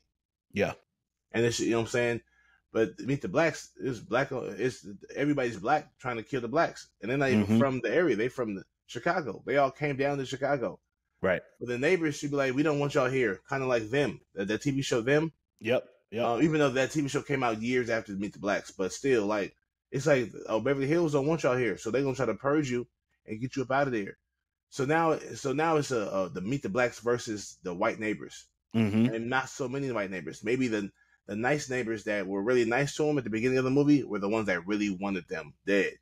Yeah. and it should, you know what I'm saying. But Meet the Blacks is black. It's everybody's black trying to kill the blacks, and they're not even from the area. They from the Chicago. They all came down to Chicago. right. But the neighbors should be like, we don't want y'all here. Kind of like them, that, that TV show them. Yep. Uh, even though that TV show came out years after Meet the Blacks, but still, like it's like, oh, Beverly Hills don't want y'all here, so they're gonna try to purge you and get you up out of there. So now, so now it's a, uh the Meet the Blacks versus the white neighbors, mm-hmm. and not so many white neighbors. Maybe the the nice neighbors that were really nice to them at the beginning of the movie were the ones that really wanted them dead.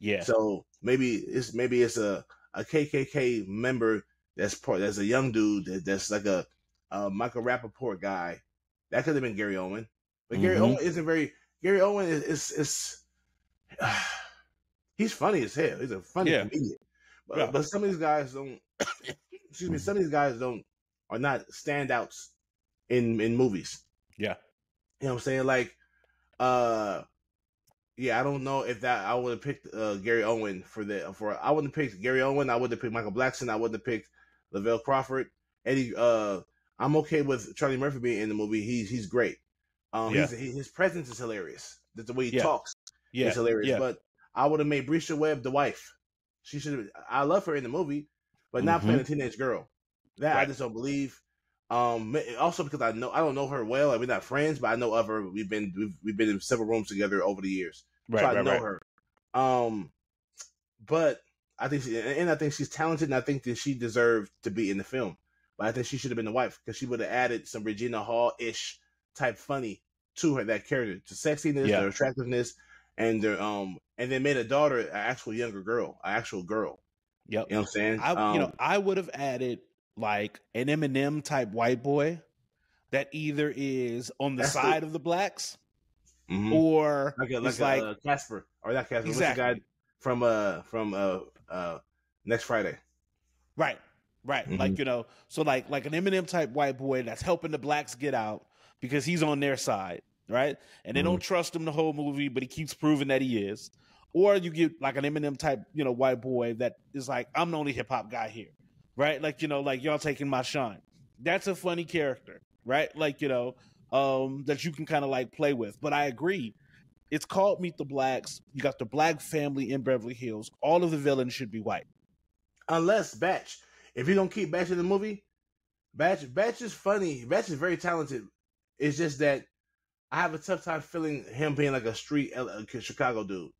Yeah. So maybe it's maybe it's a, a KKK member that's part that's a young dude that, that's like a, a Michael Rapaport guy. That could have been Gary Owen, but Gary Mhm. Owen isn't very. Gary Owen is is, is he's funny as hell. He's a funny Yeah. comedian, but, Yeah. but some of these guys don't. excuse me. Some of these guys don't are not standouts in in movies. Yeah. You know what I'm saying? Like, uh, yeah, I don't know if that I would have picked uh, Gary Owen for the for I wouldn't have picked Gary Owen. I would have picked Michael Blackson. I wouldn't have picked Lavell Crawford. Eddie, uh, I'm okay with Charlie Murphy being in the movie. He's he's great. Um, Yeah. he, his presence is hilarious. The, the way he Yeah. talks Yeah, is hilarious. yeah. But I would have made Bresha Webb the wife. She should have. I love her in the movie, but not Mhm. playing a teenage girl. That I just don't believe. Um, also because I know I don't know her well. Like, we're not friends, but I know of her. We've been we've, we've been in several rooms together over the years, right, so I right, know right. her. Um, but I think she, and I think she's talented, and I think that she deserved to be in the film. But I think she should have been the wife because she would have added some Regina Hall ish type funny to her that character, to sexiness, Yeah. their attractiveness, and their um, and then made a daughter an actual younger girl, an actual girl. Yep. You know what I'm saying? I, um, you know, I would have added like an Eminem type white boy that either is on the That's the- side of the blacks mhm. or like a, like, like uh, Casper or not Casper. Exactly. What's the guy from uh from uh uh next Friday? right, right, Mhm. like you know, so like like an Eminem type white boy that's helping the blacks get out because he's on their side, right? And they don't Mm-hmm. trust him the whole movie, but he keeps proving that he is. Or you get like an Eminem type, you know, white boy that is like, I'm the only hip hop guy here, right? Like you know, like y'all taking my shine. That's a funny character, right? Like you know, um, that you can kind of like play with. But I agree. It's called Meet the Blacks. You got the black family in Beverly Hills. All of the villains should be white. Unless Bach, if you don't keep Bach in the movie, Bach Bach is funny. Bach is very talented. It's just that I have a tough time feeling him being like a street uh, Chicago dude.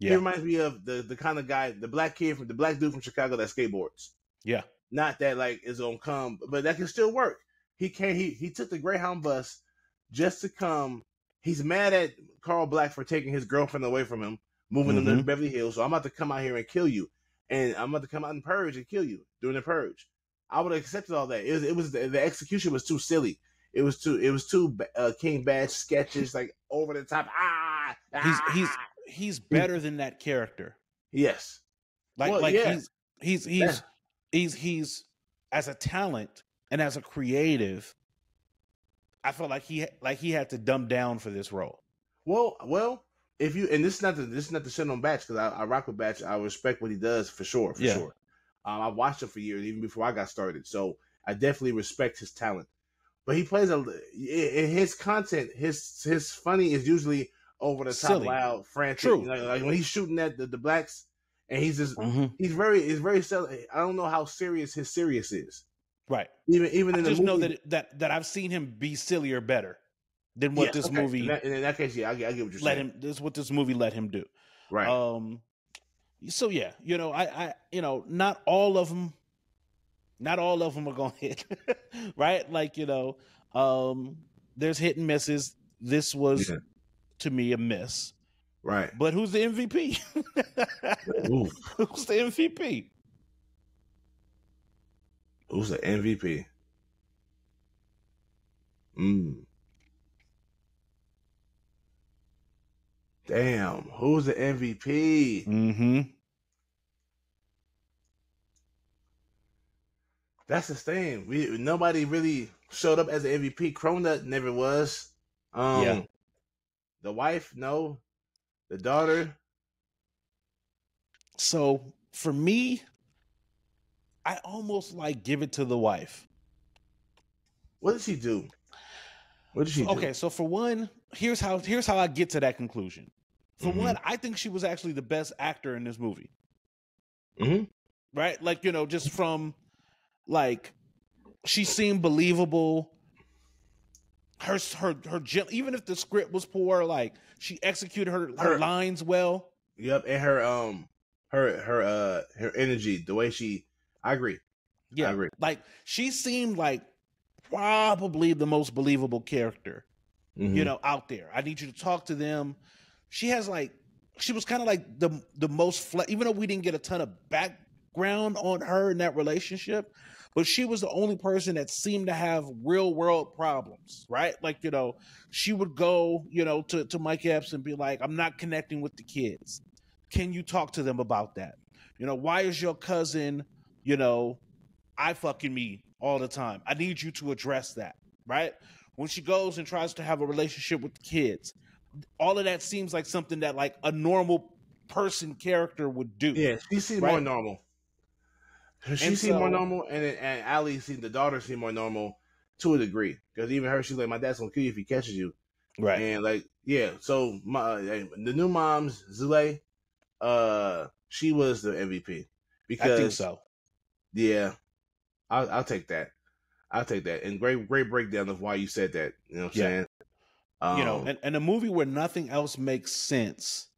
He reminds me of the the kind of guy, the black kid from the black dude from Chicago that skateboards. Yeah. Not that like is gonna come, but that can still work. He can't. He he took the Greyhound bus just to come. He's mad at Carl Black for taking his girlfriend away from him, moving him to. Beverly Hills. So I'm about to come out here and kill you, and I'm about to come out and purge and kill you during the purge. I would have accepted all that. It was it was the, the execution was too silly. It was too it was too uh, King Bach sketches like over the top. Ah, He's ah. he's he's better than that character. yes. Like Well, like yeah. he's he's he's Yeah. he's he's as a talent and as a creative. I felt like he like he had to dumb down for this role. Well, well, if you and this is not the this is not the shit on Bach because I, I rock with Bach. I respect what he does for sure, for Yeah. sure. Um, I watched him for years, even before I got started. So I definitely respect his talent. But he plays a in his content. His his funny is usually over the top, Silly. loud, frantic. True. Like, like when he's shooting at the, the blacks, and he's just Mm-hmm. he's very he's very I don't know how serious his serious is. Right. Even even I in the just movie, know that that that I've seen him be sillier better than what Yeah, this okay. movie In that, in that case, yeah, I, I get what you're let saying. him. This is what this movie let him do. right. Um, so yeah, you know, I, I, you know, not all of them, not all of them are going to hit, right? Like you know, um, there's hit and misses. This was Yeah. to me a miss. right. But who's the MVP? Who's the MVP? Who's the MVP? Mm. Damn, who's the MVP? Mm-hmm. That's the thing. We nobody really showed up as an MVP. Cronut never was. Um, Yeah. The wife, no. The daughter, So for me, I almost like give it to the wife. what did she do? What did she do? Okay, so for one, here's how here's how I get to that conclusion. For Mhm. one, I think she was actually the best actor in this movie. Mhm. Right? Like, you know, just from like she seemed believable. Her her her gen- even if the script was poor, like she executed her her, Her- lines well. Yep, and her um, her her uh, her energy, the way she, I agree. Yeah. I agree. Like she seemed like probably the most believable character. Mhm. you know, out there. I need you to talk to them. She has like, she was kind of like the the most fle- even though we didn't get a ton of background on her in that relationship, but she was the only person that seemed to have real world problems, right? Like you know, she would go, you know, to to Mike Epps and be like, "I'm not connecting with the kids. Can you talk to them about that? You know, why is your cousin, you know, I fucking me all the time? I need you to address that, right?" when she goes and tries to have a relationship with the kids all of that seems like something that like a normal person character would do. Yeah, she seemed more normal. She And seemed more normal, and and Ali seemed the daughter seemed more normal to a degree. Because even her, she's like, my dad's gonna kill you if he catches you. Right. And like, yeah. So my uh, the new mom's Zulay, uh, she was the MVP because I think so. Yeah, I'll, I'll take that. I'll take that. And great, great breakdown of why you said that. You know what I'm Yeah. saying? Um, you know, and, and a movie where nothing else makes sense.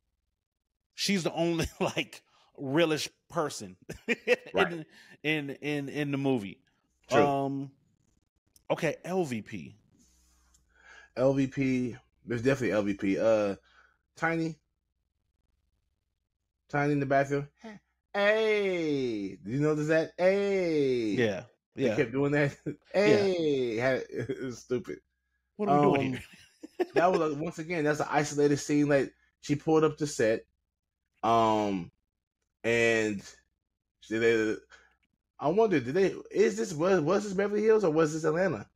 She's the only like realish person Right. in, in in in the movie. True. Um okay, LVP. LVP. There's definitely LVP. Uh, Tiny. Tiny in the bathroom. Hey, did you notice that? Hey, Yeah. They Yeah. kept doing that. hey, had, it was stupid. What are we doing Um, here? that was like, once again that's an isolated scene like she pulled up the set um and she, they, i wonder did they is this was, was this beverly hills or was this atlanta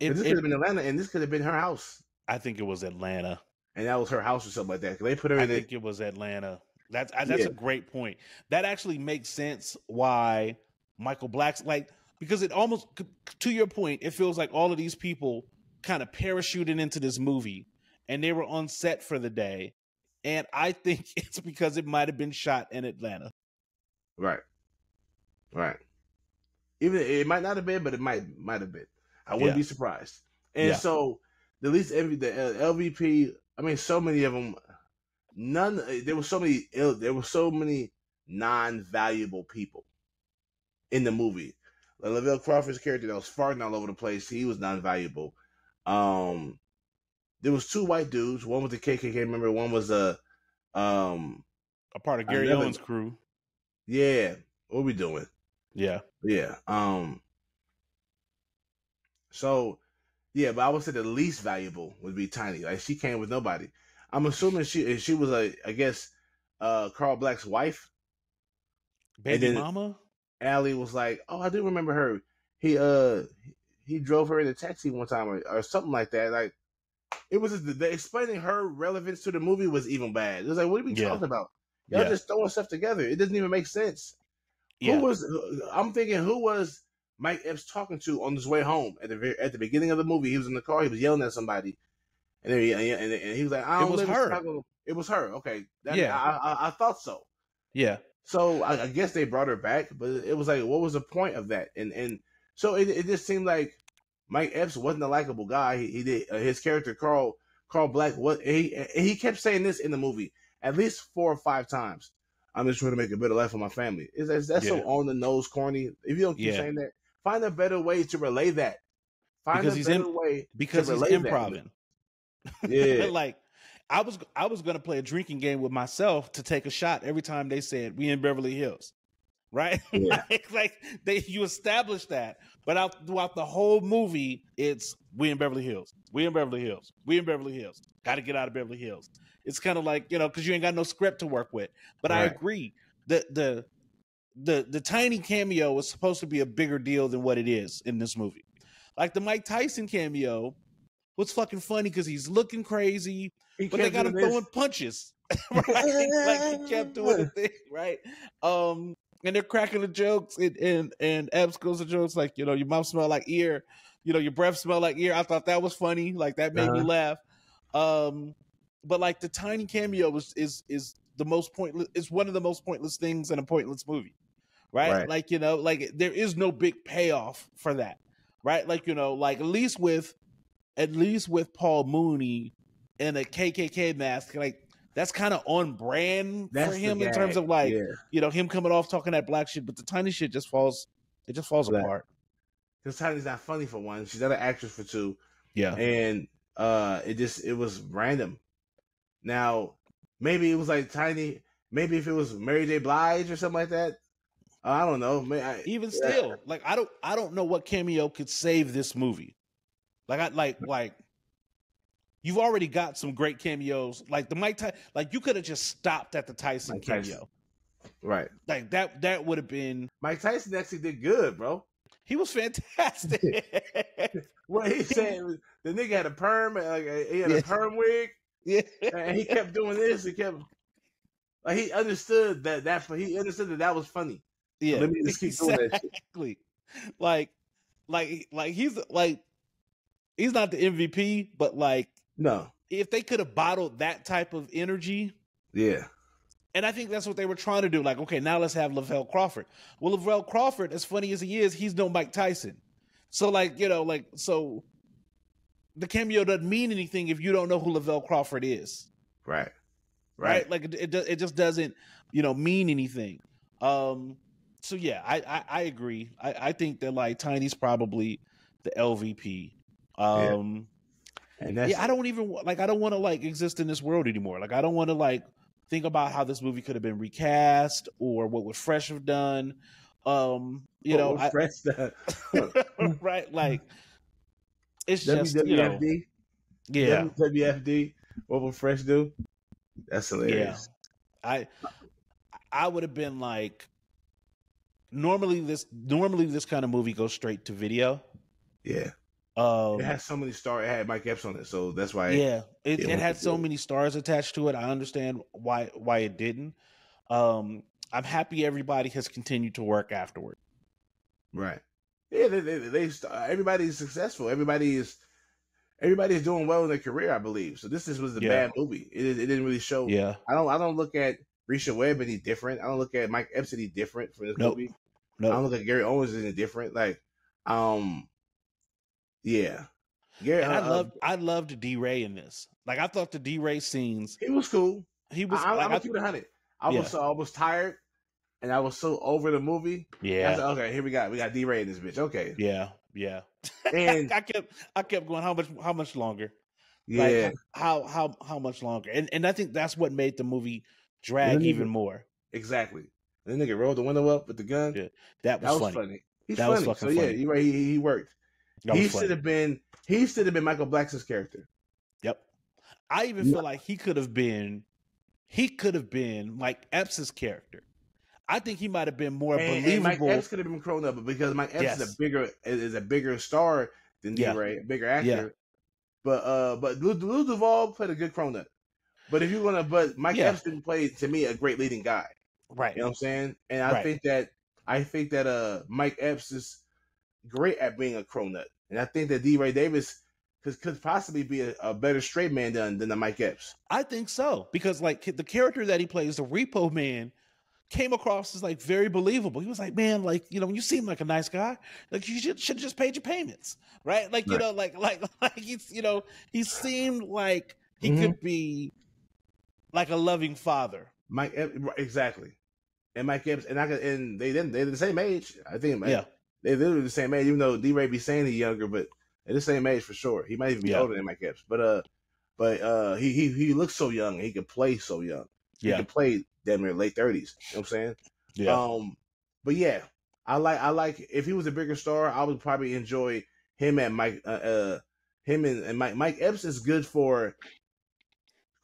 It- this it- could have been atlanta and this could have been her house I think it was Atlanta. and that was her house or something like that. they put her I in it think it was Atlanta. That's I, that's Yeah. a great point. That actually makes sense why Michael Black's like because it almost to your point, it feels like all of these people kind of parachuted into this movie and they were on set for the day. And I think it's because it might have been shot in Atlanta. right right even it might not have been but it might might have been i wouldn't Yeah. be surprised and Yeah. so the least every the uh, lvp i mean so many of them none there were so many ill there were so many non-valuable people in the movie like lavell crawford's character that was farting all over the place he was non-valuable um there was two white dudes one was the kkk member one was a um A part of Gary Another- Owens' crew. yeah what we doing Yeah. yeah. Um. So, yeah, but I would say the least valuable would be Tiny. Like she came with nobody. I'm assuming she she was a I guess uh Carl Black's wife. Baby mama? Allie was like, "Oh, I do remember her. He uh he drove her in a taxi one time or, or something like that. Like it was just, the, explaining her relevance to the movie was even bad. It was like, what are we Yeah. talking about? Y'all Yeah. just throwing stuff together. It doesn't even make sense. Yeah. Who was? I'm thinking who was Mike Epps talking to on his way home at the very, at the beginning of the movie? He was in the car. He was yelling at somebody, and then he, and, and he was like, "I don't was her. Chicago." It was her. Okay, that, Yeah. I, I, I thought so. Yeah. So I, I guess they brought her back, but it was like, what was the point of that? And and so it, it just seemed like Mike Epps wasn't a likable guy. He, he did uh, his character Carl Carl Black. What he he kept saying this in the movie at least four or five times. I'm just trying to make a better life for my family. Is that that's so on the nose, corny? If you don't keep Yeah. saying that, find a better way to relay that. Find Because a he's better in- way Because he's that. Yeah, like I was I was gonna play a drinking game with myself to take a shot every time they said we in Beverly Hills. Right? Yeah. like, like they you established that. But out throughout the whole movie, it's we in Beverly Hills. We in Beverly Hills. We in Beverly Hills. Gotta get out of Beverly Hills. It's kind of like, you know, because you ain't got no script to work with. But I agree. The the the the tiny cameo was supposed to be a bigger deal than what it is in this movie. Like the Mike Tyson cameo was fucking funny because he's looking crazy, He but they got him this. throwing punches. right? like he kept doing the thing, right? Um, and they're cracking the jokes, and and, and Epps goes the jokes like, you know, your mouth smell like ear, you know, your breath smell like ear. I thought that was funny, like that made me Uh-huh. laugh. Um, but like the tiny cameo is is is the most pointless. It's one of the most pointless things in a pointless movie, right? Right. Like you know, like there is no big payoff for that, right? Like you know, like at least with at least with Paul Mooney in a KKK mask, like that's kind of on brand That's for him in terms of like yeah. you know him coming off talking that black shit, but the tiny shit just falls. It just falls Right. apart. Because Tiny's not funny for one. She's not an actress for two. Yeah, and uh it just it was random now maybe it was like tiny maybe if it was mary j blige or something like that i don't know May I, even yeah. still, like I don't, I don't know what cameo could save this movie. Like I like like. You've already got some great cameos, like the Mike. Ty- like you could have just stopped at the Tyson Mike cameo. Tyson. right Like that. That would have been. mike tyson actually did good bro He was fantastic. what he said was the nigga had a perm uh, like he had Yeah. a perm wig Yeah. and he kept doing this. He kept like he understood that that he understood that that was funny. Yeah. Let me just keep doing that shit. Exactly. Like, like, like he's like, he's not the MVP, but like, No, if they could have bottled that type of energy, yeah, and I think that's what they were trying to do. Like, okay, now let's have Lavell Crawford. Well, Lavell Crawford, as funny as he is, he's no Mike Tyson. So, like, you know, like, so the cameo doesn't mean anything if you don't know who Lavell Crawford is, right, right? Like, it, it, it just doesn't, you know, mean anything. Um, so yeah, I I, I agree. I, I think that like Tiny's probably the LVP. Um, And that's yeah, I don't even like. I don't want to like exist in this world anymore. Like, I don't want to like think about how this movie could have been recast or what would Fresh have done. Um, you know, I, fresh right? Like, it's just you know, yeah, WWFD. What would Fresh do? That's hilarious. I I would have been like, normally this normally this kind of movie goes straight to video. Yeah, Um, it has so many stars. It had Mike Epps on it, so that's why. yeah it, it it had so many stars attached to it i understand why why it didn't um i'm happy everybody has continued to work afterward Right. Yeah, they, they, they everybody's successful. Everybody is everybody is doing well in their career, I believe. So this is was a Yeah. bad movie. It, it didn't really show. yeah I don't I don't look at Bresha Webb any different. I don't look at Mike Epps any different for this Nope. movie. I don't look at Gary Owens any different. Like, um, yeah, Yeah. and i uh, loved i loved DeRay in this like i thought the DeRay scenes He was cool. he was I, I, like I'm I, keep it hundred. I was Yeah. so I was tired, and I was so over the movie. I yeah said, okay, here we got we got DeRay in this bitch. Okay, yeah yeah and i kept i kept going how much how much longer yeah, like how how how much longer and and i think that's what made the movie drag even even- more exactly. And the nigga rolled the window up with the gun. Yeah, that was, That was funny. funny. He's That was funny. so yeah, funny. you right. He, he worked. That He should have been. He should have been Michael Blackson's character. Yep. I even Yeah. feel like he could have been he could have been Mike Epps' character. I think he might have been more And, and Mike believable. Epps could have been grown up, but because Mike Epps is a bigger is is a bigger star than D Yeah. Ray, a bigger actor. Yeah. But uh, but Lou, Lil Duval played a good Cronut. But if you're gonna, but Mike Yeah. Epps didn't play to me a great leading guy. right. You know what I'm saying? And I Right. think that I think that uh Mike Epps is great at being a cronut, and I think that DeRay Davis could could possibly be a, a better straight man than than the Mike Epps. I think so. Because like the character that he plays, the repo man, came across as like very believable. He was like, man, like, you know, you seem like a nice guy. Like you should should just paid your payments. Right? Like, you Right. know, like like like he's you know, he seemed like he Mhm. could be like a loving father. Mike exactly, and Mike Epps, and I could, and they didn't they're the same age. I think Yeah. They they're the same age. Even though DeRay be saying he's younger, but they're the same age for sure. He might even be Yeah. older than Mike Epps, but uh, but uh, he he he looks so young. and He could play so young. Yeah. He could play damn near late thirties. You know what I'm saying? Yeah. Um, but yeah, I like I like if he was a bigger star, I would probably enjoy him and Mike. Uh, uh him and, and Mike. Mike Epps is good for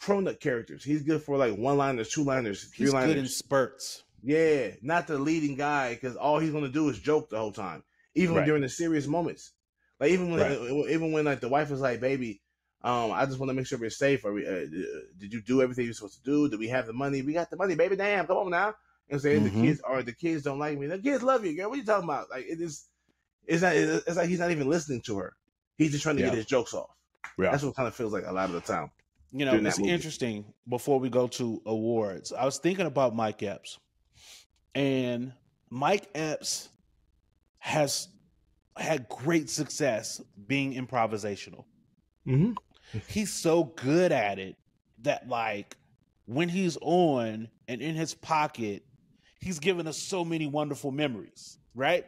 cronut characters. He's good for like one liners, two liners, three He's good in spurts. Yeah, not the leading guy because all he's gonna do is joke the whole time, even Right. during the serious moments. Like even when Right. even when like the wife is like, "Baby, um, I just want to make sure we're safe. Are we? Uh, did you do everything you're supposed to do? Do we have the money? We got the money, baby. Damn, come on now." You know what I'm saying Mhm. the kids are the kids don't like me. The kids love you, girl. What are you talking about? Like it is. It's not. It's like he's not even listening to her. He's just trying to Yeah. get his jokes off. Yeah. That's what kind of feels like a lot of the time. You know, it's interesting. Before we go to awards, I was thinking about Mike Epps, and Mike Epps has had great success being improvisational. Mm-hmm. He's so good at it that, like, when he's on and in his pocket, he's given us so many wonderful memories. Right?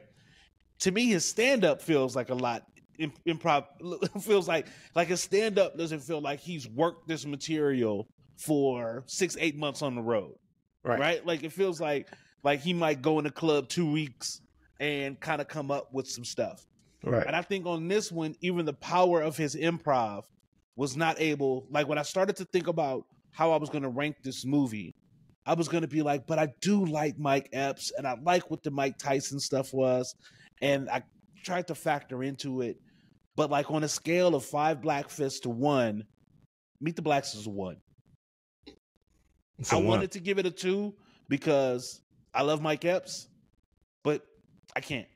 To me, his stand up feels like a lot. im- Improv feels like like his stand up doesn't feel like he's worked this material for six eight months on the road Right. right. Like it feels like like he might go in the club two weeks and kind of come up with some stuff. Right. And I think on this one, even the power of his improv was not able. Like when I started to think about how I was going to rank this movie, I was going to be like, but I do like Mike Epps, and I like what the Mike Tyson stuff was, and I tried to factor into it. But like on a scale of five black fists to one, Meet the Blacks is a one. I one. wanted to give it a two because I love Mike Epps, but I can't.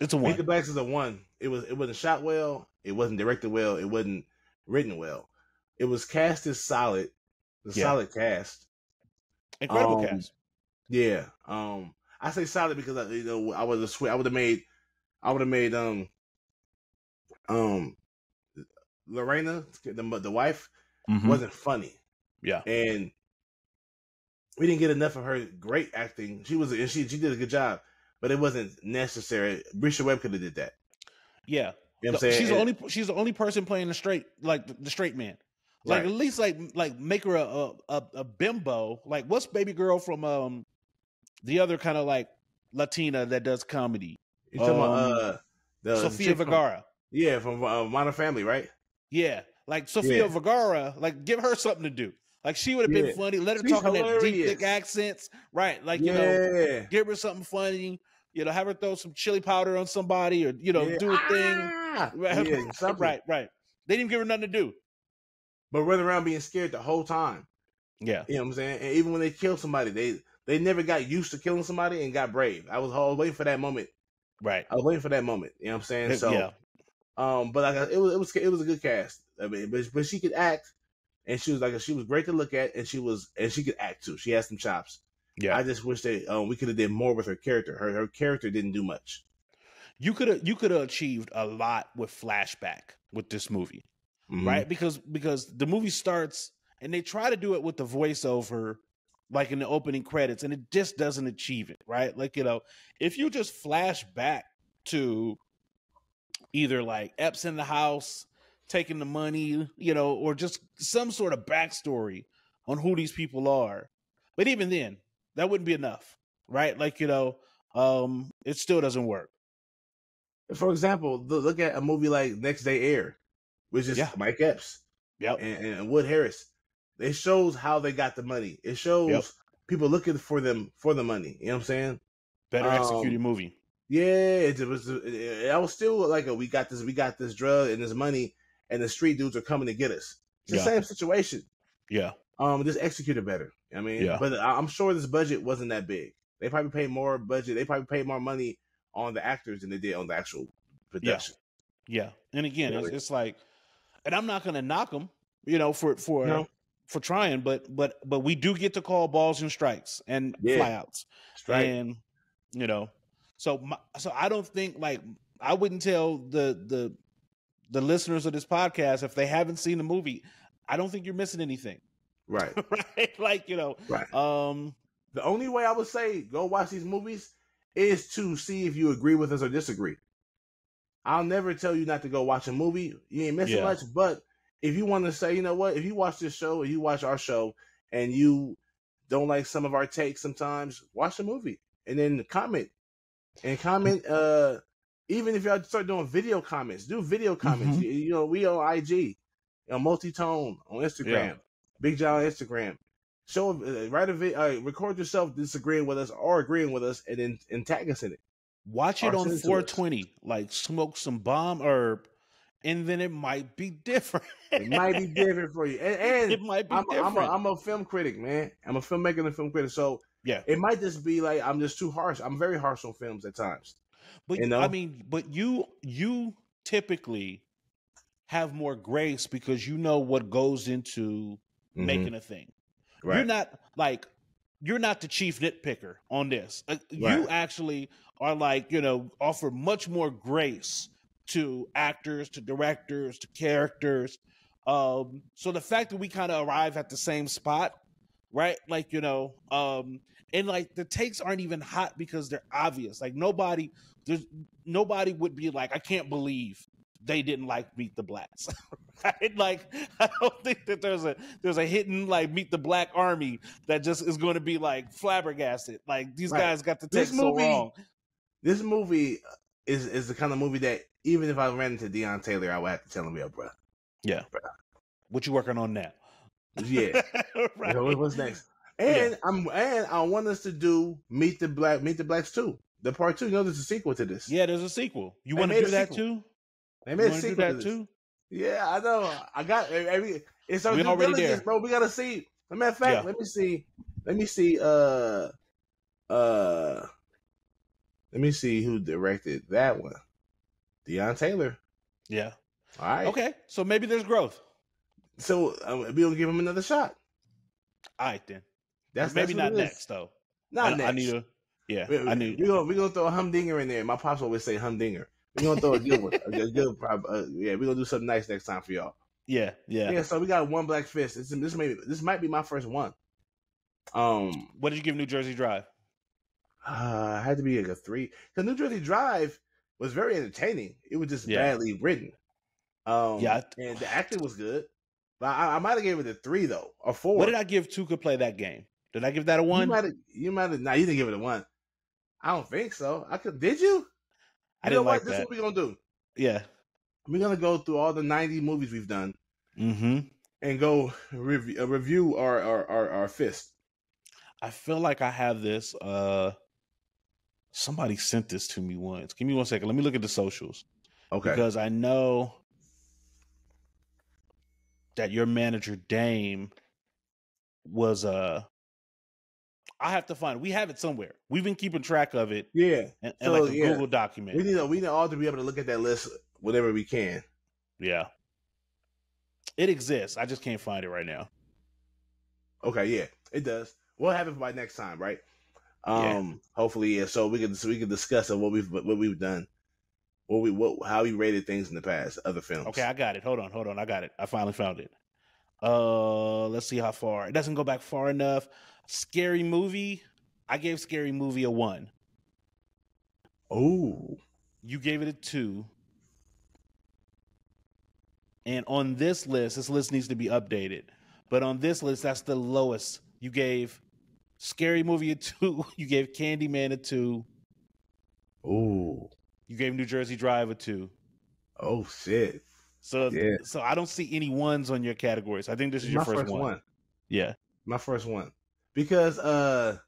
It's a Meet one. the Blacks is a one. It was it wasn't shot well. It wasn't directed well. It wasn't written well. It was cast as solid. The Yeah. solid cast. Incredible um, cast. Yeah. Um, I say solid because I, you know I would have sw- I would have made I would have made um um Lorena the the wife Mhm. wasn't funny Yeah. and we didn't get enough of her great acting. She was and she she did a good job, but it wasn't necessary. Bresha Webb could have did that. Yeah. You know what I'm saying? she's the only she's the only person playing the straight like the, the straight man. Like Right. at least like like make her a a, a, a bimbo. Like what's baby girl from um the other kind of like Latina that does comedy? You talking about um, uh the Sofia from- Vergara. yeah, from uh, Modern Family, right? Yeah. Like Sofia Yeah. Vergara, like give her something to do. Like she would have been funny. Let her She's talk in that deep thick accents. Right. Like, you yeah. know, give her something funny. You know, have her throw some chili powder on somebody or, you know, Yeah. do a thing. Ah! Right, Yeah, something. right, right. They didn't give her nothing to do. But running around being scared the whole time. Yeah. You know what I'm saying? And even when they killed somebody, they they never got used to killing somebody and got brave. I was, I was waiting for that moment. Right. I was waiting for that moment. You know what I'm saying? So, yeah. um, but like it was, it was, it was a good cast. I mean, but but she could act, and she was like she was great to look at, and she was and she could act too. She had some chops. Yeah. I just wish that um, we could have did more with her character. Her her character didn't do much. you could have you could have achieved a lot with flashback with this movie. Mhm. right? Because because the movie starts and they try to do it with the voiceover, like in the opening credits, and it just doesn't achieve it, right? Like you know, if you just flash back to either like Epps in the house taking the money, you know, or just some sort of backstory on who these people are, but even then, that wouldn't be enough, right? Like you know, um, it still doesn't work. For example, lo- look at a movie like Next Day Air, which is Yeah. Mike Epps Yep. and, and Wood Harris. It shows how they got the money. It shows Yep. people looking for them for the money. You know what I'm saying? Better Um, executed movie. Yeah, it, it was. It, I was still like, a, we got this, we got this drug and this money, and the street dudes are coming to get us. It's Yeah. the same situation. Yeah. Um, just executed better. I mean, Yeah. but I'm sure this budget wasn't that big. They probably paid more budget. They probably paid more money on the actors than they did on the actual production. Yeah, yeah. and again, it's, Really. it's like, and I'm not going to knock them, you know, for for No. for trying, but but but we do get to call balls and strikes and Yeah. flyouts, Straight. and you know, so my, so I don't think like I wouldn't tell the the the listeners of this podcast if they haven't seen the movie, I don't think you're missing anything, right. right? Like you know, Right. um, The only way I would say go watch these movies is to see if you agree with us or disagree. I'll never tell you not to go watch a movie. You ain't missing Yeah. much. But if you want to say, you know what, if you watch this show or you watch our show and you don't like some of our takes sometimes, watch the movie and then comment. And comment, uh, even if y'all start doing video comments, do video comments. Mhm. You, you know, we on IG, you know, multi-tone on Instagram, Bigg Jah on Instagram show uh, write a video, uh, record yourself disagreeing with us or agreeing with us and then and tag us in it watch it on send it to us. 420, like smoke some bomb herb, and then it might be different. it might be different for you and, it might be I'm, a, I'm, different. a, I'm a film critic man i'm a filmmaker and a film critic so yeah, it might just be like i'm just too harsh i'm very harsh on films at times but you I mean, but you you typically have more grace because you know what goes into Mhm. making a thing. You're not like you're not the chief nitpicker on this. Uh, You actually are like you know offer much more grace to actors, to directors, to characters. Um, so the fact that we kind of arrive at the same spot, right? Like you know, um, and like the takes aren't even hot because they're obvious. Like nobody, there's nobody would be like, I can't believe they didn't like Meet the Blacks. right? Like I don't think that there's a there's a hidden like Meet the Black Army that just is going to be like flabbergasted. Like these Right. guys got the This text so movie- wrong. this movie uh, is is the kind of movie that even if i ran into Deon taylor i would have to tell him yo bro Yeah. What you working on now? yeah right. You know, what's next and i'm and i want us to do meet the black meet the blacks too the part two you know there's a sequel to this Yeah, there's a sequel. You want to do that sequel. too? they You made a want to do sequel to that this. too? Yeah, I know. I got every It's our We due diligence, bro. We gotta see. As a matter of fact, Yeah. let me see. Let me see. Uh, uh, let me see who directed that one. Deon Taylor. Yeah. All right. Okay. So maybe there's growth. So um, we'll give him another shot. All right then. That's maybe that's not next though. Not I, next. I need a. Yeah. we, I need. We're gonna we gonna throw a humdinger in there. My pops always say humdinger. We're gonna throw a good one. A good, uh, yeah, we're gonna do something nice next time for y'all. Yeah. Yeah. Yeah. so we got one black fist. This this may this might be my first one. Um, What did you give New Jersey Drive? uh, it had to be like a three. Cause New Jersey Drive was very entertaining. It was just Yeah. badly written. Um, Yeah, I- and the acting was good. But I, I might have gave it a three though, or four. What did I give two could play that game? Did I give that a You one? might have. You might have. Nah, you didn't give it a one. I don't think so. I could. Did you? I You know didn't what? like This is what we're gonna do. Yeah. We're gonna go through all the ninety movies we've done Mm-hmm. and go review, uh, review our, our our our fist. I feel like I have this. Uh somebody sent this to me once. Give me one second. Let me look at the socials. Okay. Because I know that your manager Dame was uh I have to find we have it somewhere. We've been keeping track of it yeah. in, in So, like a yeah. Google document. We need we need all to be able to look at that list whenever we can. yeah. It exists. I just can't find it right now. Okay. Yeah. It does. We'll have it by next time, right? Yeah. Um. Hopefully, yeah. So we can so we can discuss what we've what we've done, what we what how we rated things in the past, other films. Okay, I got it. Hold on, hold on. I got it. I finally found it. Uh let's see how far. It doesn't go back far enough. Scary movie. I gave Scary Movie a one. Oh. You gave it a two. And on this list, this list needs to be updated. But on this list, that's the lowest. You gave Scary Movie a two. You gave Candyman a two. Oh. You gave New Jersey Drive a two. Oh shit. So, Yeah. so I don't see any ones on your categories. I think this is your first, first one. one. Yeah, My first one. Because uh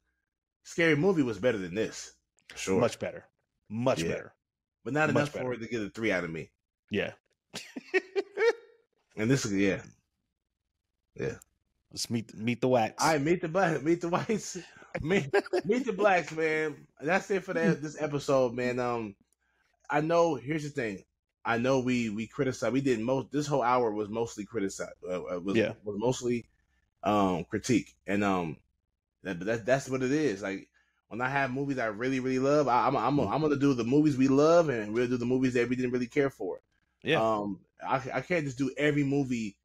Scary Movie was better than this. Sure. much better, much Yeah. better. but not much enough better. for it to get a three out of me. Yeah, And this is yeah. Yeah. Let's meet meet the wax. I meet the black, meet the whites, meet, meet the blacks, man. That's it for that this episode, man. Um, I know. Here's the thing. I know we we criticize. We did most. This whole hour was mostly criticize. Uh, uh, was Yeah. was mostly um critique, and um, that but that that's what it is. Like when I have movies I really really love, I, I'm I'm I'm gonna do the movies we love, and we'll do the movies that we didn't really care for. yeah, Um, I I can't just do every movie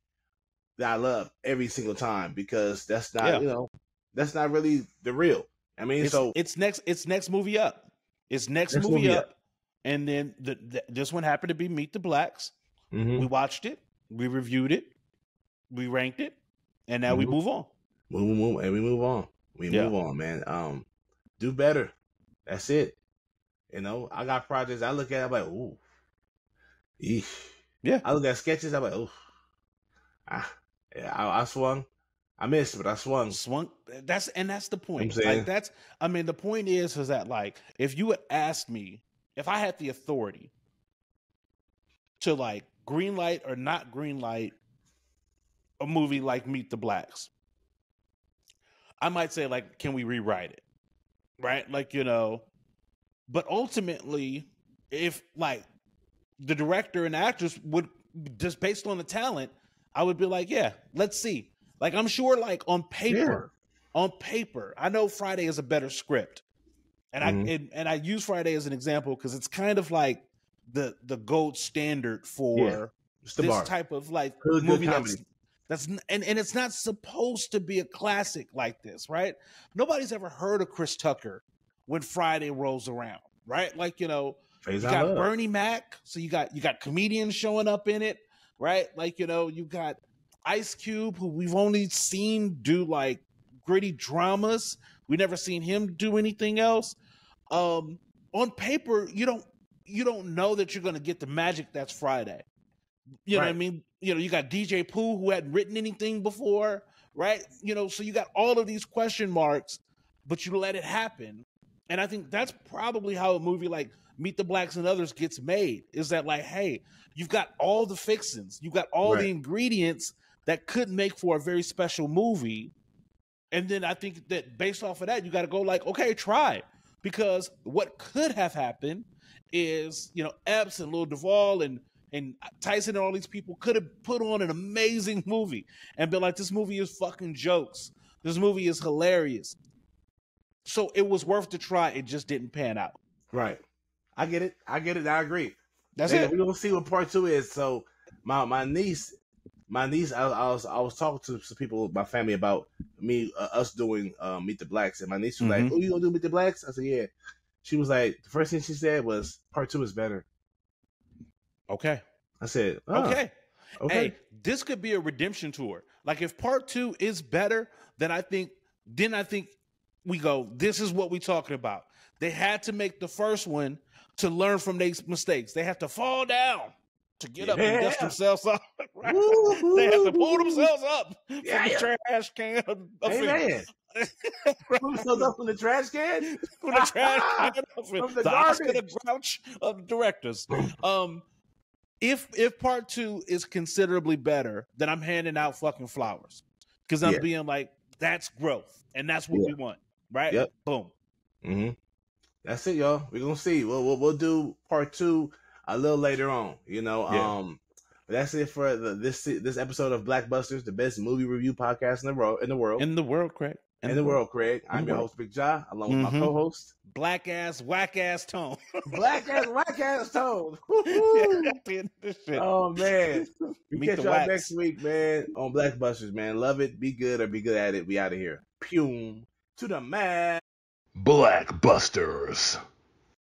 that I love every single time because that's not Yeah. you know that's not really the real. I mean, it's, so it's next. It's next movie up. It's next, Next movie, movie up. And then the, the, this one happened to be Meet the Blacks. Mhm. We watched it. We reviewed it. We ranked it, and now we Mhm. move on. move, move, and we move on. We Yeah. move on, man. Um, do better. That's it. You know, I got projects I look at. I'm like, ooh, eesh. Yeah. I look at sketches. I'm like, ooh, ah, yeah. I, I swung. I missed, but I swung. Swung. That's and that's the point. saying? Like that's. I mean, the point is, is that like if you had asked me if I had the authority to like green light or not green light a movie like Meet the Blacks, I might say like, can we rewrite it? Right? Like you know, but ultimately, if like the director and actress would just based on the talent, I would be like, yeah, let's see. Like I'm sure, like on paper, on paper, I know Friday is a better script, and Mhm. I and, and I use Friday as an example because it's kind of like the the gold standard for the this bar. type of like Good- movie that's comedy. That's and and it's not supposed to be a classic like this, right? Nobody's ever heard of Chris Tucker when Friday rolls around, right? Like you know, you I got love. Bernie Mac, so you got you got comedians showing up in it, right? Like you know, you got Ice Cube, who we've only seen do like gritty dramas. We never seen him do anything else. Um, on paper, you don't you don't know that you're going to get the magic that's Friday. You know what I mean? You know, you got DJ Pooh who hadn't written anything before, right? You know, so you got all of these question marks, but you let it happen. And I think that's probably how a movie like Meet the Blacks and Others gets made. Is that like, hey, you've got all the fixings, you've got all Right. the ingredients that could make for a very special movie. And then I think that based off of that, you got to go like, okay, try. Because what could have happened is, you know, Epps and Lil Duval and and Tyson and all these people could have put on an amazing movie and been like, this movie is fucking jokes. This movie is hilarious. So it was worth the try. It just didn't pan out. Right. I get it. I get it. I agree. That's And it. We're gonna see what part two is. So my my niece, my niece, I, I was I was talking to some people, my family about me uh, us doing uh, Meet the Blacks, and my niece was like, Mhm. "Oh, you gonna do Meet the Blacks?" I said, "Yeah." She was like, the first thing she said was, "Part two is better." Okay. I said, oh, Okay. okay, Hey, this could be a redemption tour. Like if part two is better, then I think then I think we go, this is what we talking about. They had to make the first one to learn from their mistakes. They have to fall down to get up and dust themselves up. right? They have to pull themselves up from Yeah, the yeah. trash can of, of. Amen. Put themselves up in the trash can. from the trash can. From the the Oscar the. Grouch of directors. Um, if if part two is considerably better, then I'm handing out fucking flowers because I'm Yeah. being like, that's growth, and that's what Yeah. we want, right? Yep. Boom. hmm That's it, y'all. We're gonna see. We'll, we'll we'll do part two a little later on. You know, Yeah. um, that's it for the, this this episode of Blackbusters, the best movie review podcast in the world. In the world, In the world, Craig. in, the world, Craig. I'm the your host, Bigg Jah, along with Mhm. my co-host, Black ass, whack ass tone. Black ass, Black ass Toad. At the end of this shit. oh man, we Meet catch the y'all wax. next week, man, on Blackbusters, man. Love it, be good or be good at it. We out of here. Pew to the man. Blackbusters.